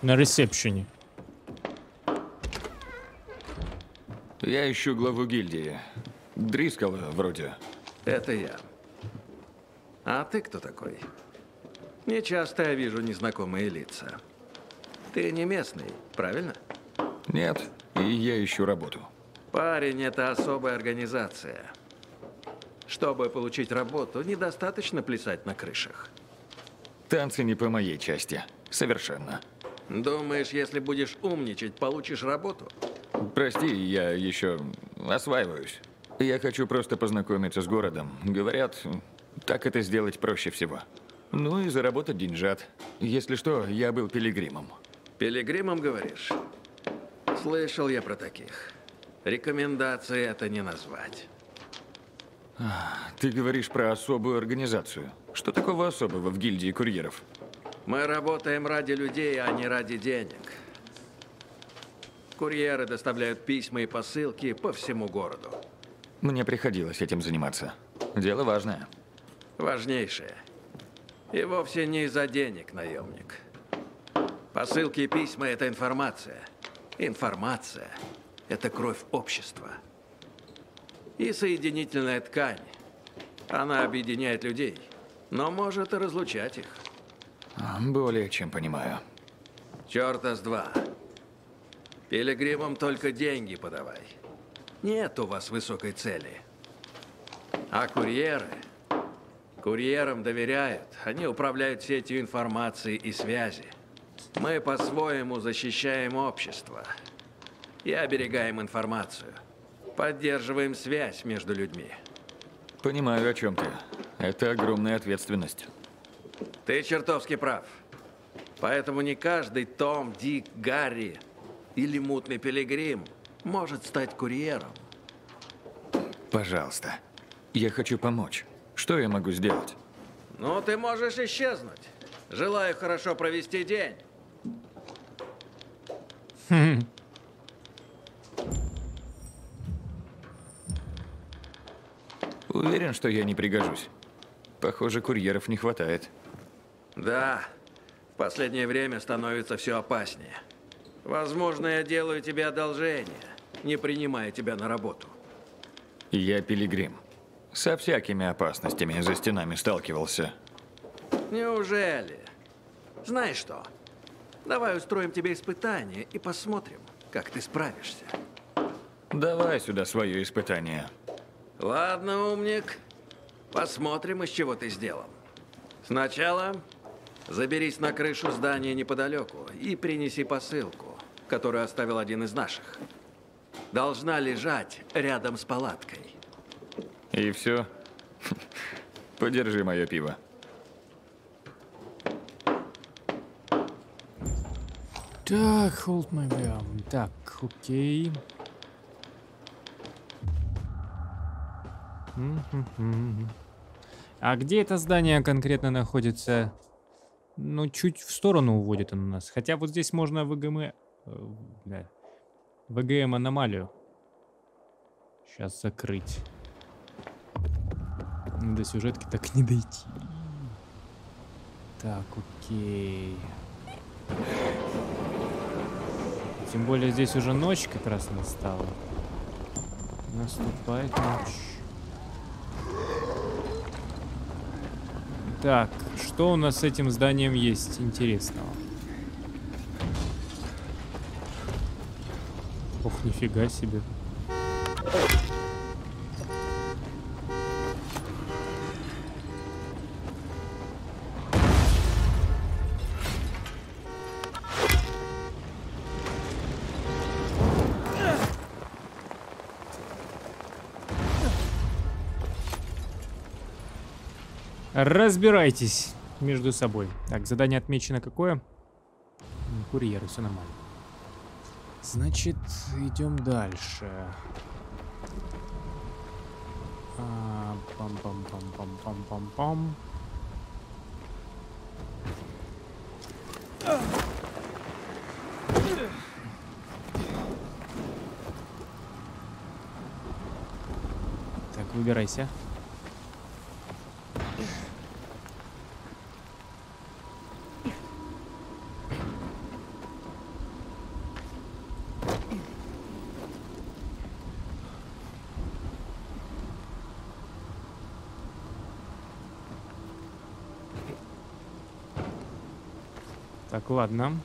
На ресепшене. Я ищу главу гильдии. Дрискала вроде. Это я. А ты кто такой? Не часто я вижу незнакомые лица. Ты не местный, правильно? Нет, и я ищу работу. Парень, это особая организация. Чтобы получить работу, недостаточно плясать на крышах. Танцы не по моей части. Совершенно. Думаешь, если будешь умничать, получишь работу? Прости, я еще осваиваюсь. Я хочу просто познакомиться с городом. Говорят, так это сделать проще всего. Ну и заработать деньжат. Если что, я был пилигримом. Пилигримом, говоришь? Слышал я про таких. Рекомендации это не назвать. Ты говоришь про особую организацию. Что такого особого в гильдии курьеров? Мы работаем ради людей, а не ради денег. Курьеры доставляют письма и посылки по всему городу. Мне приходилось этим заниматься. Дело важное. Важнейшее. И вовсе не из-за денег, наемник. Посылки и письма – это информация. Информация – это кровь общества. И соединительная ткань. Она объединяет людей, но может и разлучать их. А, Более чем понимаю. Черта с два. Пилигримам только деньги подавай. Нет у вас высокой цели. А курьеры? Курьерам доверяют. Они управляют сетью информации и связи. Мы по-своему защищаем общество. И оберегаем информацию. Поддерживаем связь между людьми. Понимаю, о чем ты. Это огромная ответственность. Ты чертовски прав. Поэтому не каждый Том, Дик, Гарри или мутный пилигрим может стать курьером. Пожалуйста. Я хочу помочь. Что я могу сделать? Ну, ты можешь исчезнуть. Желаю хорошо провести день. Уверен, что я не пригожусь. Похоже, курьеров не хватает. Да, в последнее время становится все опаснее. Возможно, я делаю тебе одолжение, не принимая тебя на работу. Я пилигрим. Со всякими опасностями за стенами сталкивался. Неужели? Знаешь что? Давай устроим тебе испытание и посмотрим, как ты справишься. Давай сюда свое испытание. Ладно, умник. Посмотрим, из чего ты сделан. Сначала заберись на крышу здания неподалеку и принеси посылку, которую оставил один из наших. Должна лежать рядом с палаткой. И все? Подержи мое пиво. Так, hold my beer. Так, окей. Мгм. А где это здание конкретно находится? Ну, чуть в сторону уводит он нас. Хотя вот здесь можно ВГМ... э, бля, ВГМ аномалию. Сейчас закрыть. До сюжетки так не дойти. Так, окей. Тем более здесь уже ночь как раз настала. Наступает ночь. Так, что у нас с этим зданием есть интересного? Ох, нифига себе. Разбирайтесь между собой. Так, задание отмечено какое? Курьеры, все нормально. Значит, идем дальше. А, Пам-пам-пам-пам-пам-пам-пам. Так, выбирайся. Ладно.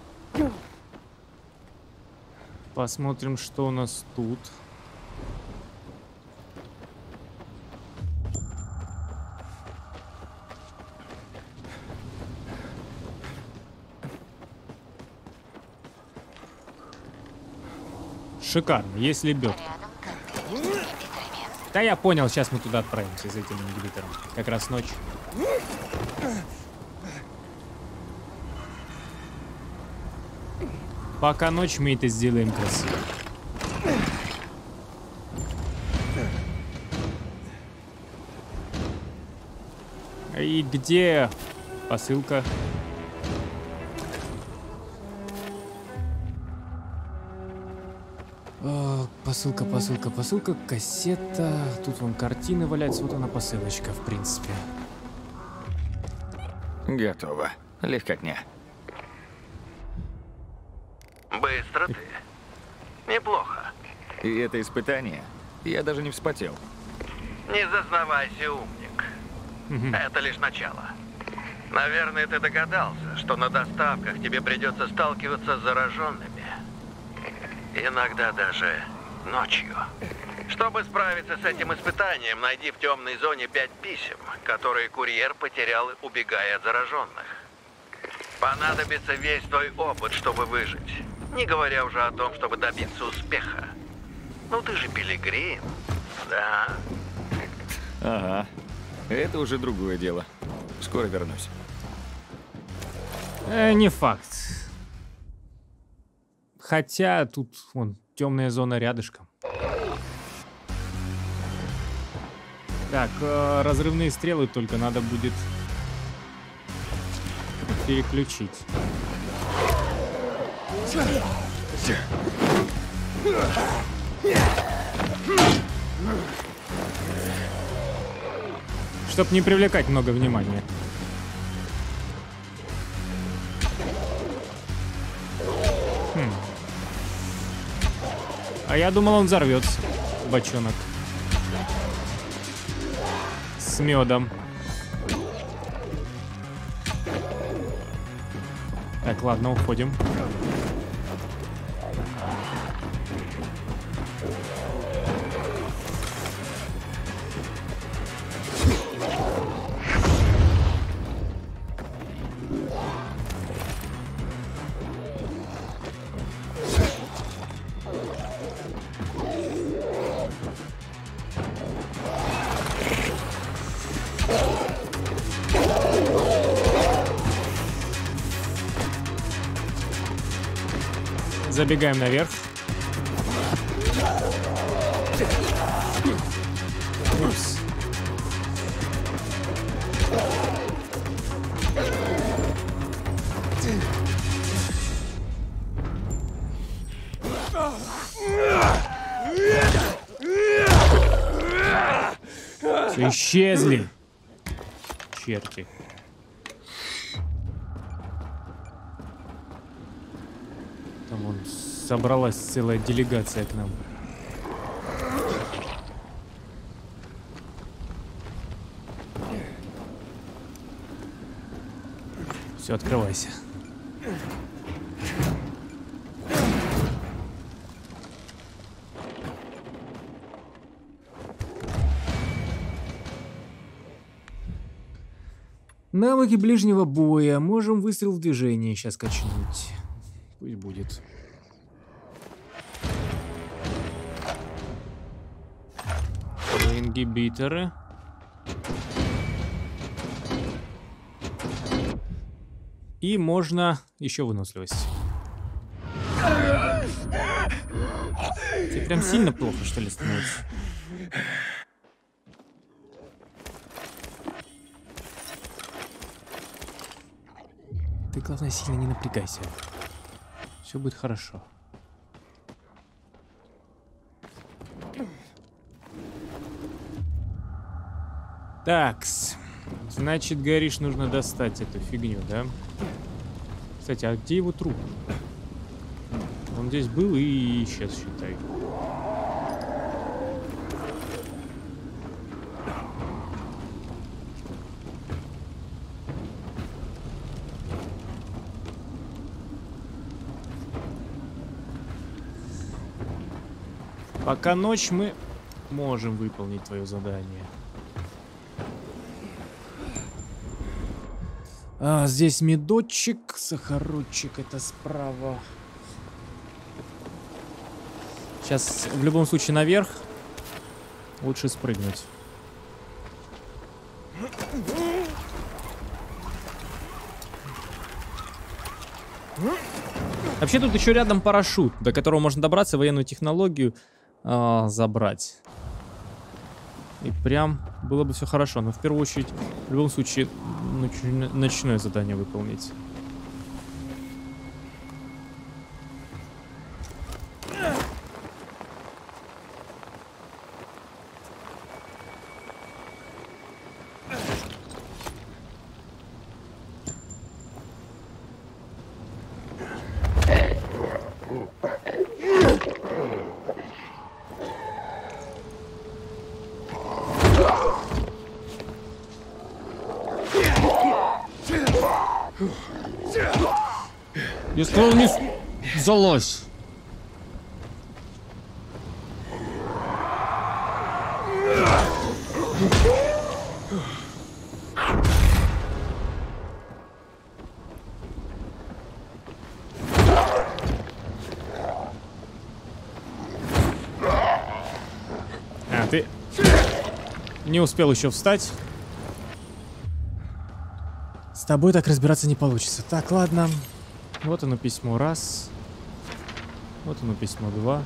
Посмотрим, что у нас тут. Шикарно, есть лебедка. Да я понял, сейчас мы туда отправимся за этим ингибитором. Как раз ночь. Пока ночь мы это сделаем красиво. И где посылка? О, посылка, посылка, посылка, кассета. Тут вон картины валяются, вот она посылочка, в принципе. Готово. Легкотня. Быстро ты. Неплохо. И это испытание. Я даже не вспотел. Не зазнавайся, умник. Это лишь начало. Наверное, ты догадался, что на доставках тебе придется сталкиваться с зараженными. Иногда даже ночью. Чтобы справиться с этим испытанием, найди в темной зоне пять писем, которые курьер потерял, убегая от зараженных. Понадобится весь твой опыт, чтобы выжить. Не говоря уже о том, чтобы добиться успеха. Ну ты же пилигрим, да? Ага. Это уже другое дело. Скоро вернусь. Э, не факт. Хотя тут вон темная зона рядышком. Так, э, разрывные стрелы только надо будет переключить. Чтоб не привлекать много внимания. Хм. А я думал, он взорвется, бочонок. С медом. Так, ладно, уходим. Забегаем наверх. Все исчезли. Черти. собралась целая делегация к нам. Все, открывайся. Навыки ближнего боя. Можем выстрел в движение сейчас качнуть. Пусть будет. Ингибиторы. И можно еще выносливость. Тебе прям сильно плохо, что ли, становится? Ты, главное, сильно не напрягайся. Все будет хорошо. Такс. Значит, горишь, нужно достать эту фигню, да? Кстати, а где его труп? Он здесь был и исчез, считай. Пока ночь, мы можем выполнить твое задание. А, здесь медочек, сахарочек, это справа. Сейчас в любом случае наверх. Лучше спрыгнуть. Вообще тут еще рядом парашют, до которого можно добраться, военную технологию а, забрать. И прям было бы все хорошо. Но в первую очередь, в любом случае, ночное задание выполнить. Не успел еще встать. С тобой так разбираться не получится. Так, ладно. Вот оно письмо раз. Вот оно письмо два.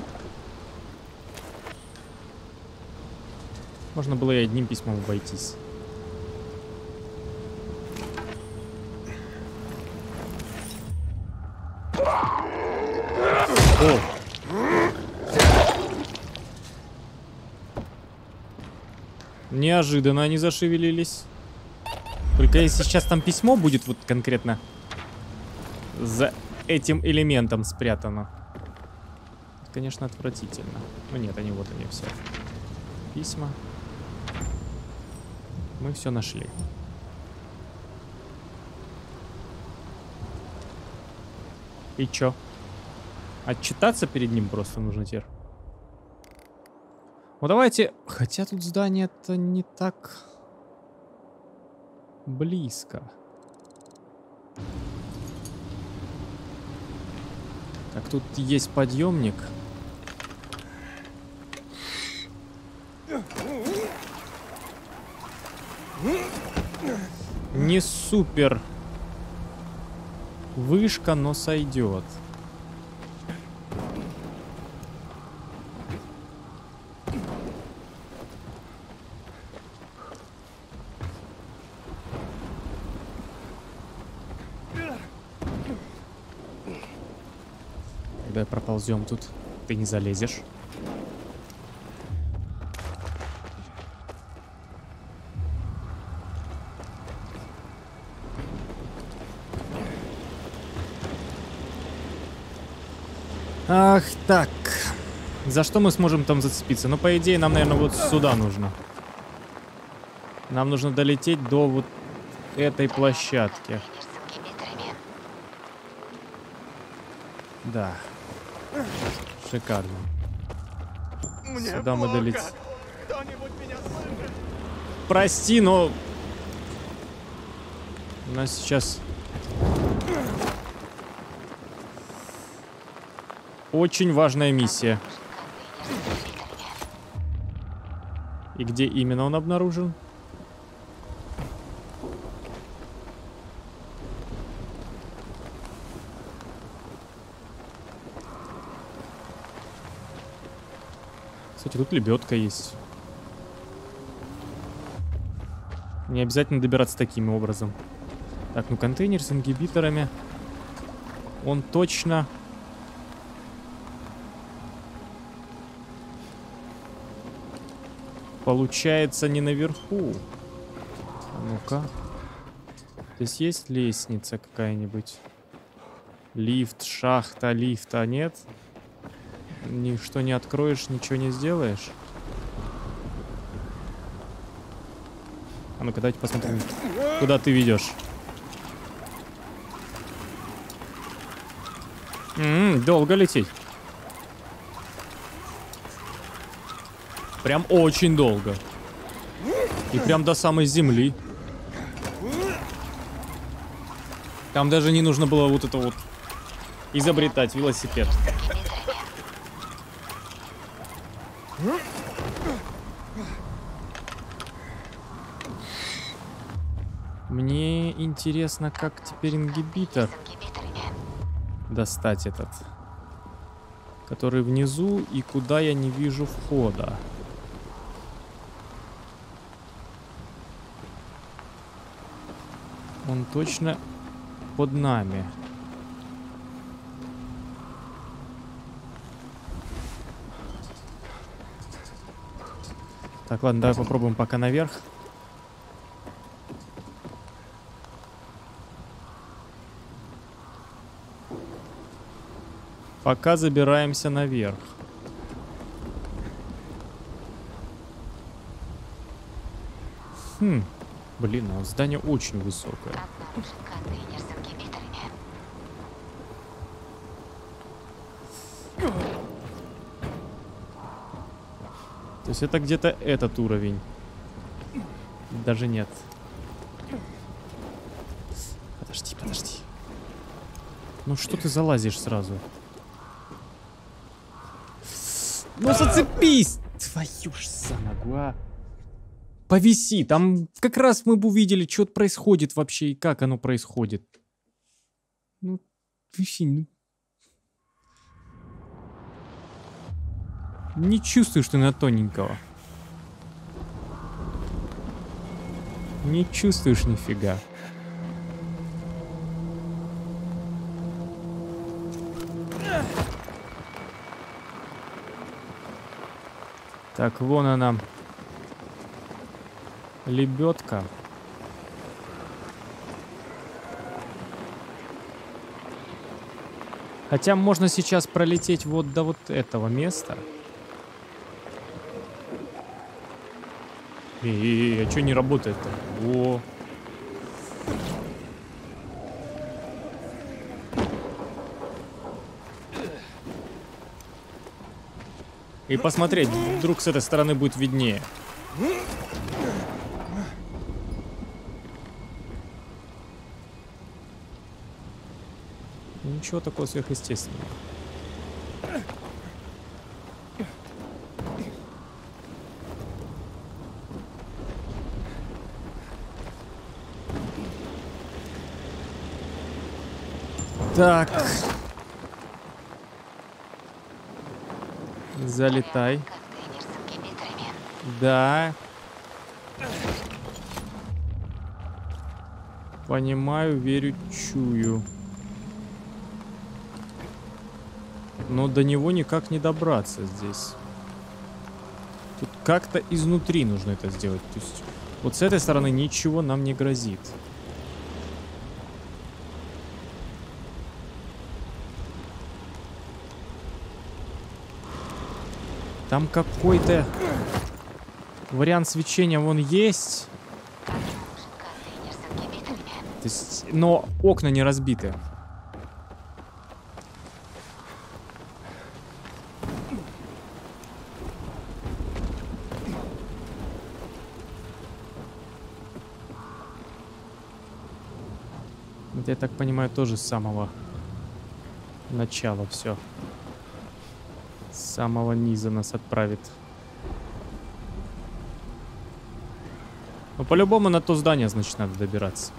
Можно было и одним письмом обойтись. Неожиданно они зашевелились. Только если сейчас там письмо будет вот конкретно за этим элементом спрятано. Это, конечно, отвратительно. Ну нет, они вот они все. Письма. Мы все нашли. И чё? Отчитаться перед ним просто нужно теперь. Ну давайте... Хотя тут здание-то не так близко. Так, тут есть подъемник. Не супер вышка, но сойдет. Проползем тут, ты не залезешь. Ах, так. За что мы сможем там зацепиться? Ну, по идее, нам, наверное, вот сюда нужно. Нам нужно долететь до вот этой площадки. Да. Шикарно. Мне Сюда мы плохо. долетим. Меня слышит? Прости, но... У нас сейчас... Очень важная миссия. И где именно он обнаружен? Тут лебедка есть. Не обязательно добираться таким образом. Так, ну контейнер с ингибиторами. Он точно... Получается не наверху. А ну-ка. Здесь есть лестница какая-нибудь? Лифт, шахта, лифта нет? Ничто не откроешь, ничего не сделаешь? А ну-ка, давайте посмотрим, куда ты ведешь. М-м, долго лететь. Прям очень долго. И прям до самой земли. Там даже не нужно было вот это вот изобретать велосипед. Мне интересно, как теперь ингибитор достать этот, который внизу и куда я не вижу входа. Он точно под нами. Так, ладно, давай попробуем пока наверх. Пока забираемся наверх. Хм. Блин, а здание очень высокое. То есть это где-то этот уровень. Даже нет. Подожди, подожди. Ну что ты залазишь сразу? Ну зацепись! Твою ж за ногу, а. Повиси, там как раз мы бы увидели, что происходит вообще и как оно происходит. Ну, виси, ну. Не чувствуешь ты на тоненького. Не чувствуешь нифига. Так, вон она. Лебедка. Хотя можно сейчас пролететь вот до вот этого места. Эй, а что не работает-то? О. И посмотреть, вдруг с этой стороны будет виднее. Ничего такого сверхъестественного. Так. Залетай. Да. Понимаю, верю, чую. Но до него никак не добраться здесь. Тут как-то изнутри нужно это сделать. То есть вот с этой стороны ничего нам не грозит. Там какой-то вариант свечения вон есть. То есть, но окна не разбиты. Это, я так понимаю, тоже с самого начала все. С самого низа нас отправит. Ну, по-любому на то здание, значит, надо добираться.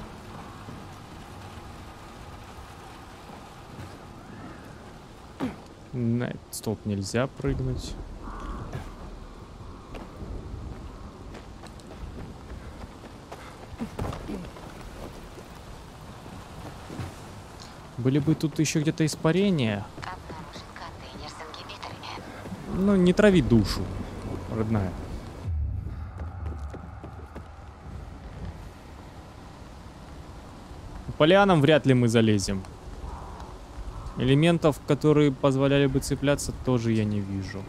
На этот столб нельзя прыгнуть. Были бы тут еще где-то испарения. Ну, не трави душу, родная. По вряд ли мы залезем. Элементов, которые позволяли бы цепляться, тоже я не вижу.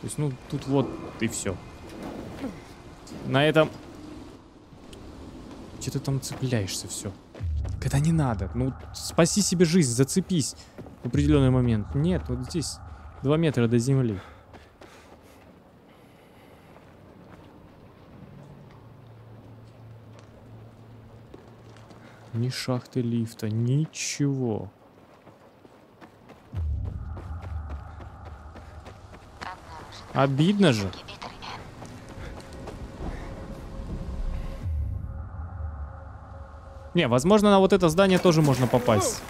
То есть, ну, тут вот и все. На этом... Че ты там цепляешься все? Когда не надо. Ну, спаси себе жизнь, зацепись в определенный момент. Нет, вот здесь 2 метра до земли. Ни шахты лифта, ничего. Обидно же. Не, возможно, на вот это здание тоже можно попасть.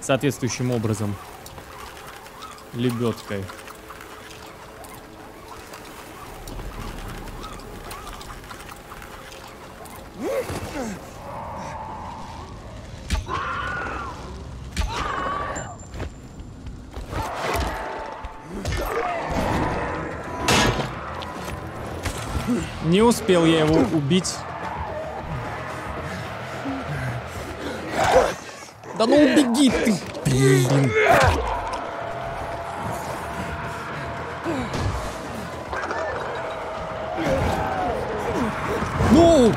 Соответствующим образом. Лебедкой. Не успел я его убить. Да ну убеги ты! Блин. Ну!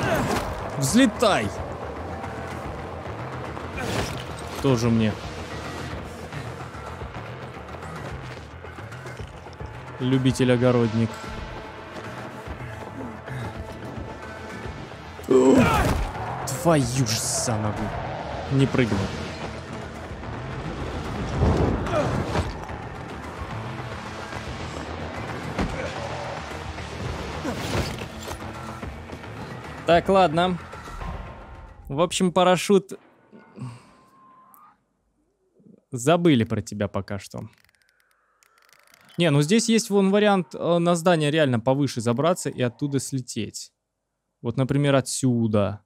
Взлетай! Тоже мне. Любитель-огородник. Твою ж за ногу. Не прыгну. Так, ладно. В общем, парашют... Забыли про тебя пока что. Не, ну здесь есть вон вариант э, на здание реально повыше забраться и оттуда слететь. Вот, например, отсюда.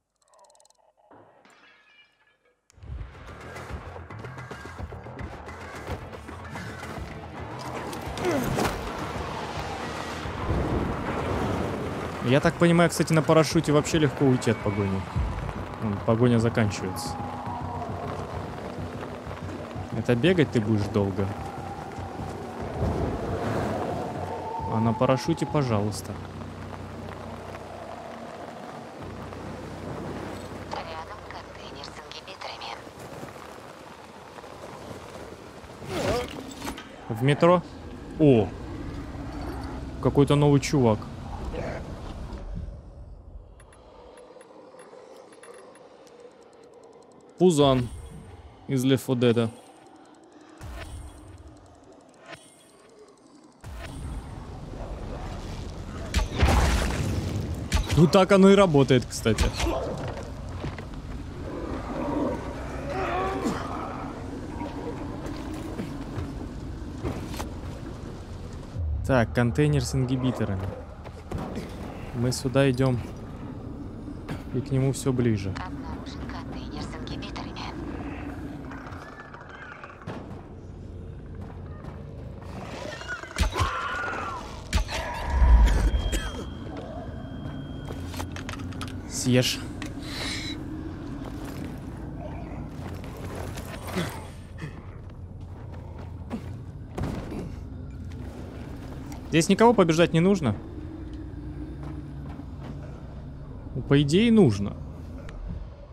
Я так понимаю, кстати, на парашюте вообще легко уйти от погони. Вон, Погоня заканчивается. Это бегать ты будешь долго. А на парашюте, пожалуйста. В метро? О! Какой-то новый чувак. Пузан из Left 4 Dead. Ну так оно и работает, кстати. Так, контейнер с ингибиторами. Мы сюда идем. И к нему все ближе. Съешь. Здесь никого побеждать не нужно. Ну, По идее, нужно.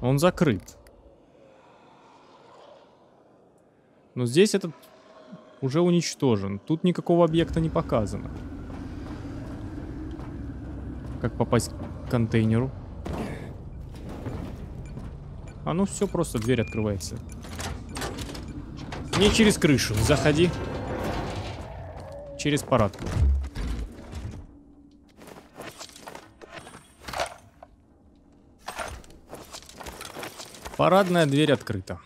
Он закрыт. Но здесь этот уже уничтожен. Тут никакого объекта не показано. Как попасть к контейнеру? А ну все, просто дверь открывается. Не через крышу, заходи. Через парадку. Парадная дверь открыта.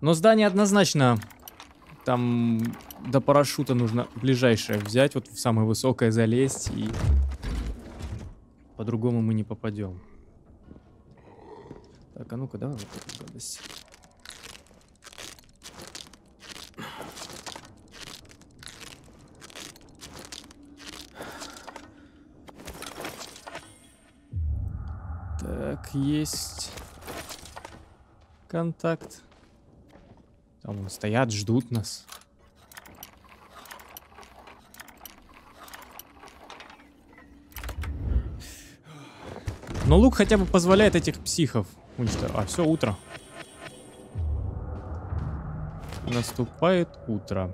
Но здание однозначно... Там до парашюта нужно ближайшее взять, вот в самое высокое залезть, и по-другому мы не попадем. Так, а ну-ка, давай вот эту гадость. Так, есть контакт. Там стоят, ждут нас. Но лук хотя бы позволяет этих психов уничтожить. А, все, утро. Наступает утро.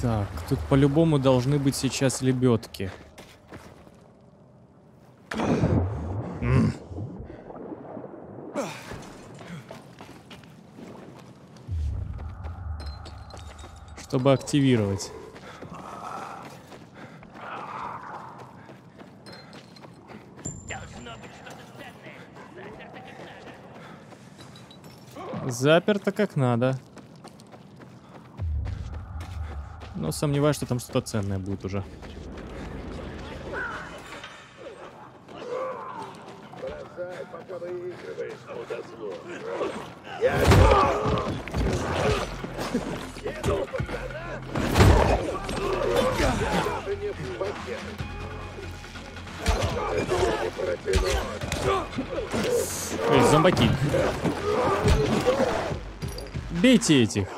Так, тут по-любому должны быть сейчас лебедки. Чтобы активировать. Заперто как надо. Но сомневаюсь, что там что-то ценное будет уже. пока Эй, зомбаки. Бейте этих.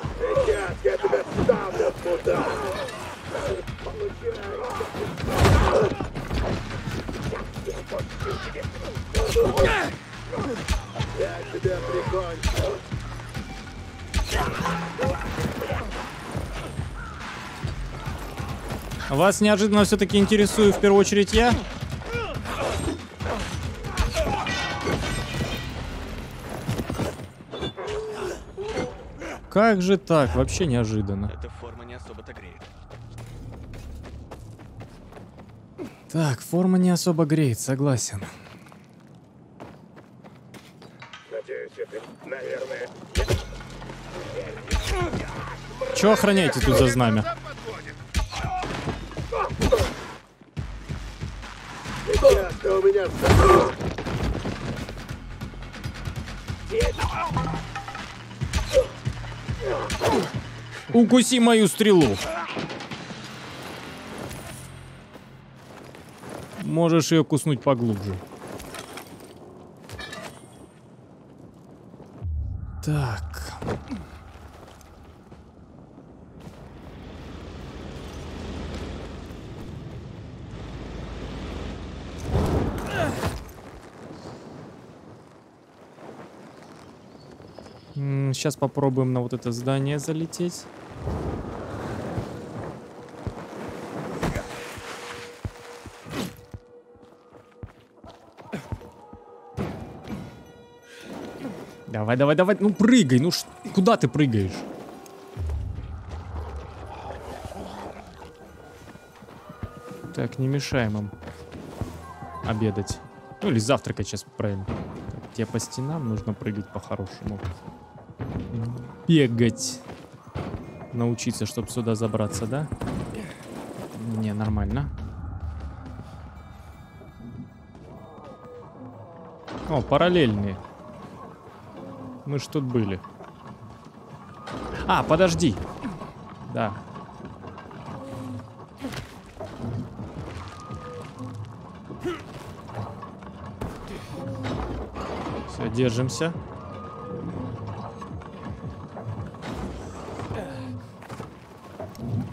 Вас неожиданно все-таки интересую в первую очередь я? Как же так? Вообще неожиданно. Эта форма не особо-то греет. Так, форма не особо греет, согласен. Надеюсь, это, наверное, Че охраняете тут за знамя? Укуси мою стрелу. Можешь ее куснуть поглубже. Так. Сейчас попробуем на вот это здание залететь. Давай, давай, давай, ну прыгай, ну ш- куда ты прыгаешь? Так, не мешаем им обедать. Ну или завтракать сейчас правильно. Так, тебе по стенам нужно прыгать по-хорошему. Бегать. Научиться, чтобы сюда забраться, да? Не, нормально. О, параллельные. Мы ж тут были. А, подожди. Да. Все, держимся.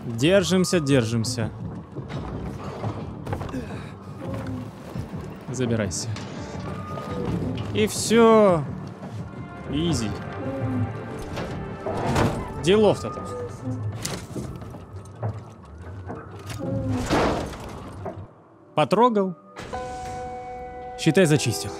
Держимся, держимся. Забирайся. И все. Изи. Делов-то там. Потрогал. Считай, зачистил.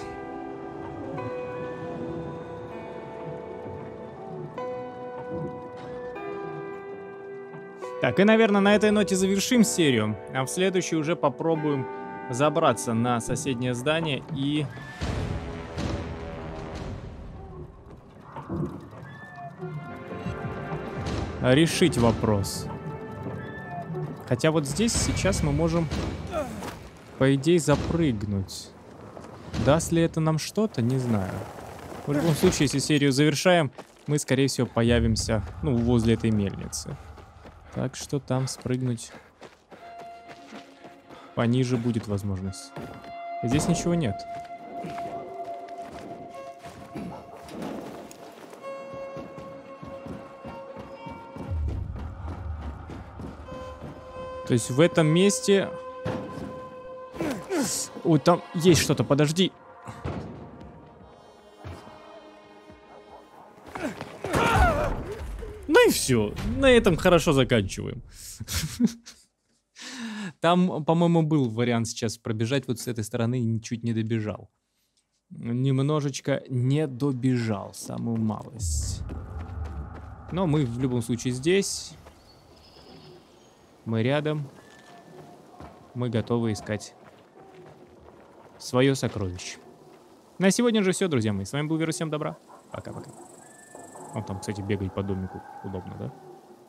Так, и, наверное, на этой ноте завершим серию, а в следующей уже попробуем забраться на соседнее здание и... решить вопрос. Хотя вот здесь сейчас мы можем, по идее, запрыгнуть. Даст ли это нам что-то, не знаю. В любом случае, если серию завершаем, мы, скорее всего, появимся, ну, возле этой мельницы. Так что там спрыгнуть пониже будет возможность. Здесь ничего нет. То есть в этом месте... Ой, там есть что-то, подожди. Ну и все. На этом хорошо заканчиваем. Там, по-моему, был вариант сейчас пробежать вот с этой стороны и чуть не добежал. Немножечко не добежал, самую малость. Но мы в любом случае здесь. Мы рядом. Мы готовы искать свое сокровище. На сегодня же все, друзья мои. С вами был Вирус. Всем добра. Пока-пока. Он там, кстати, бегает по домику. Удобно, да?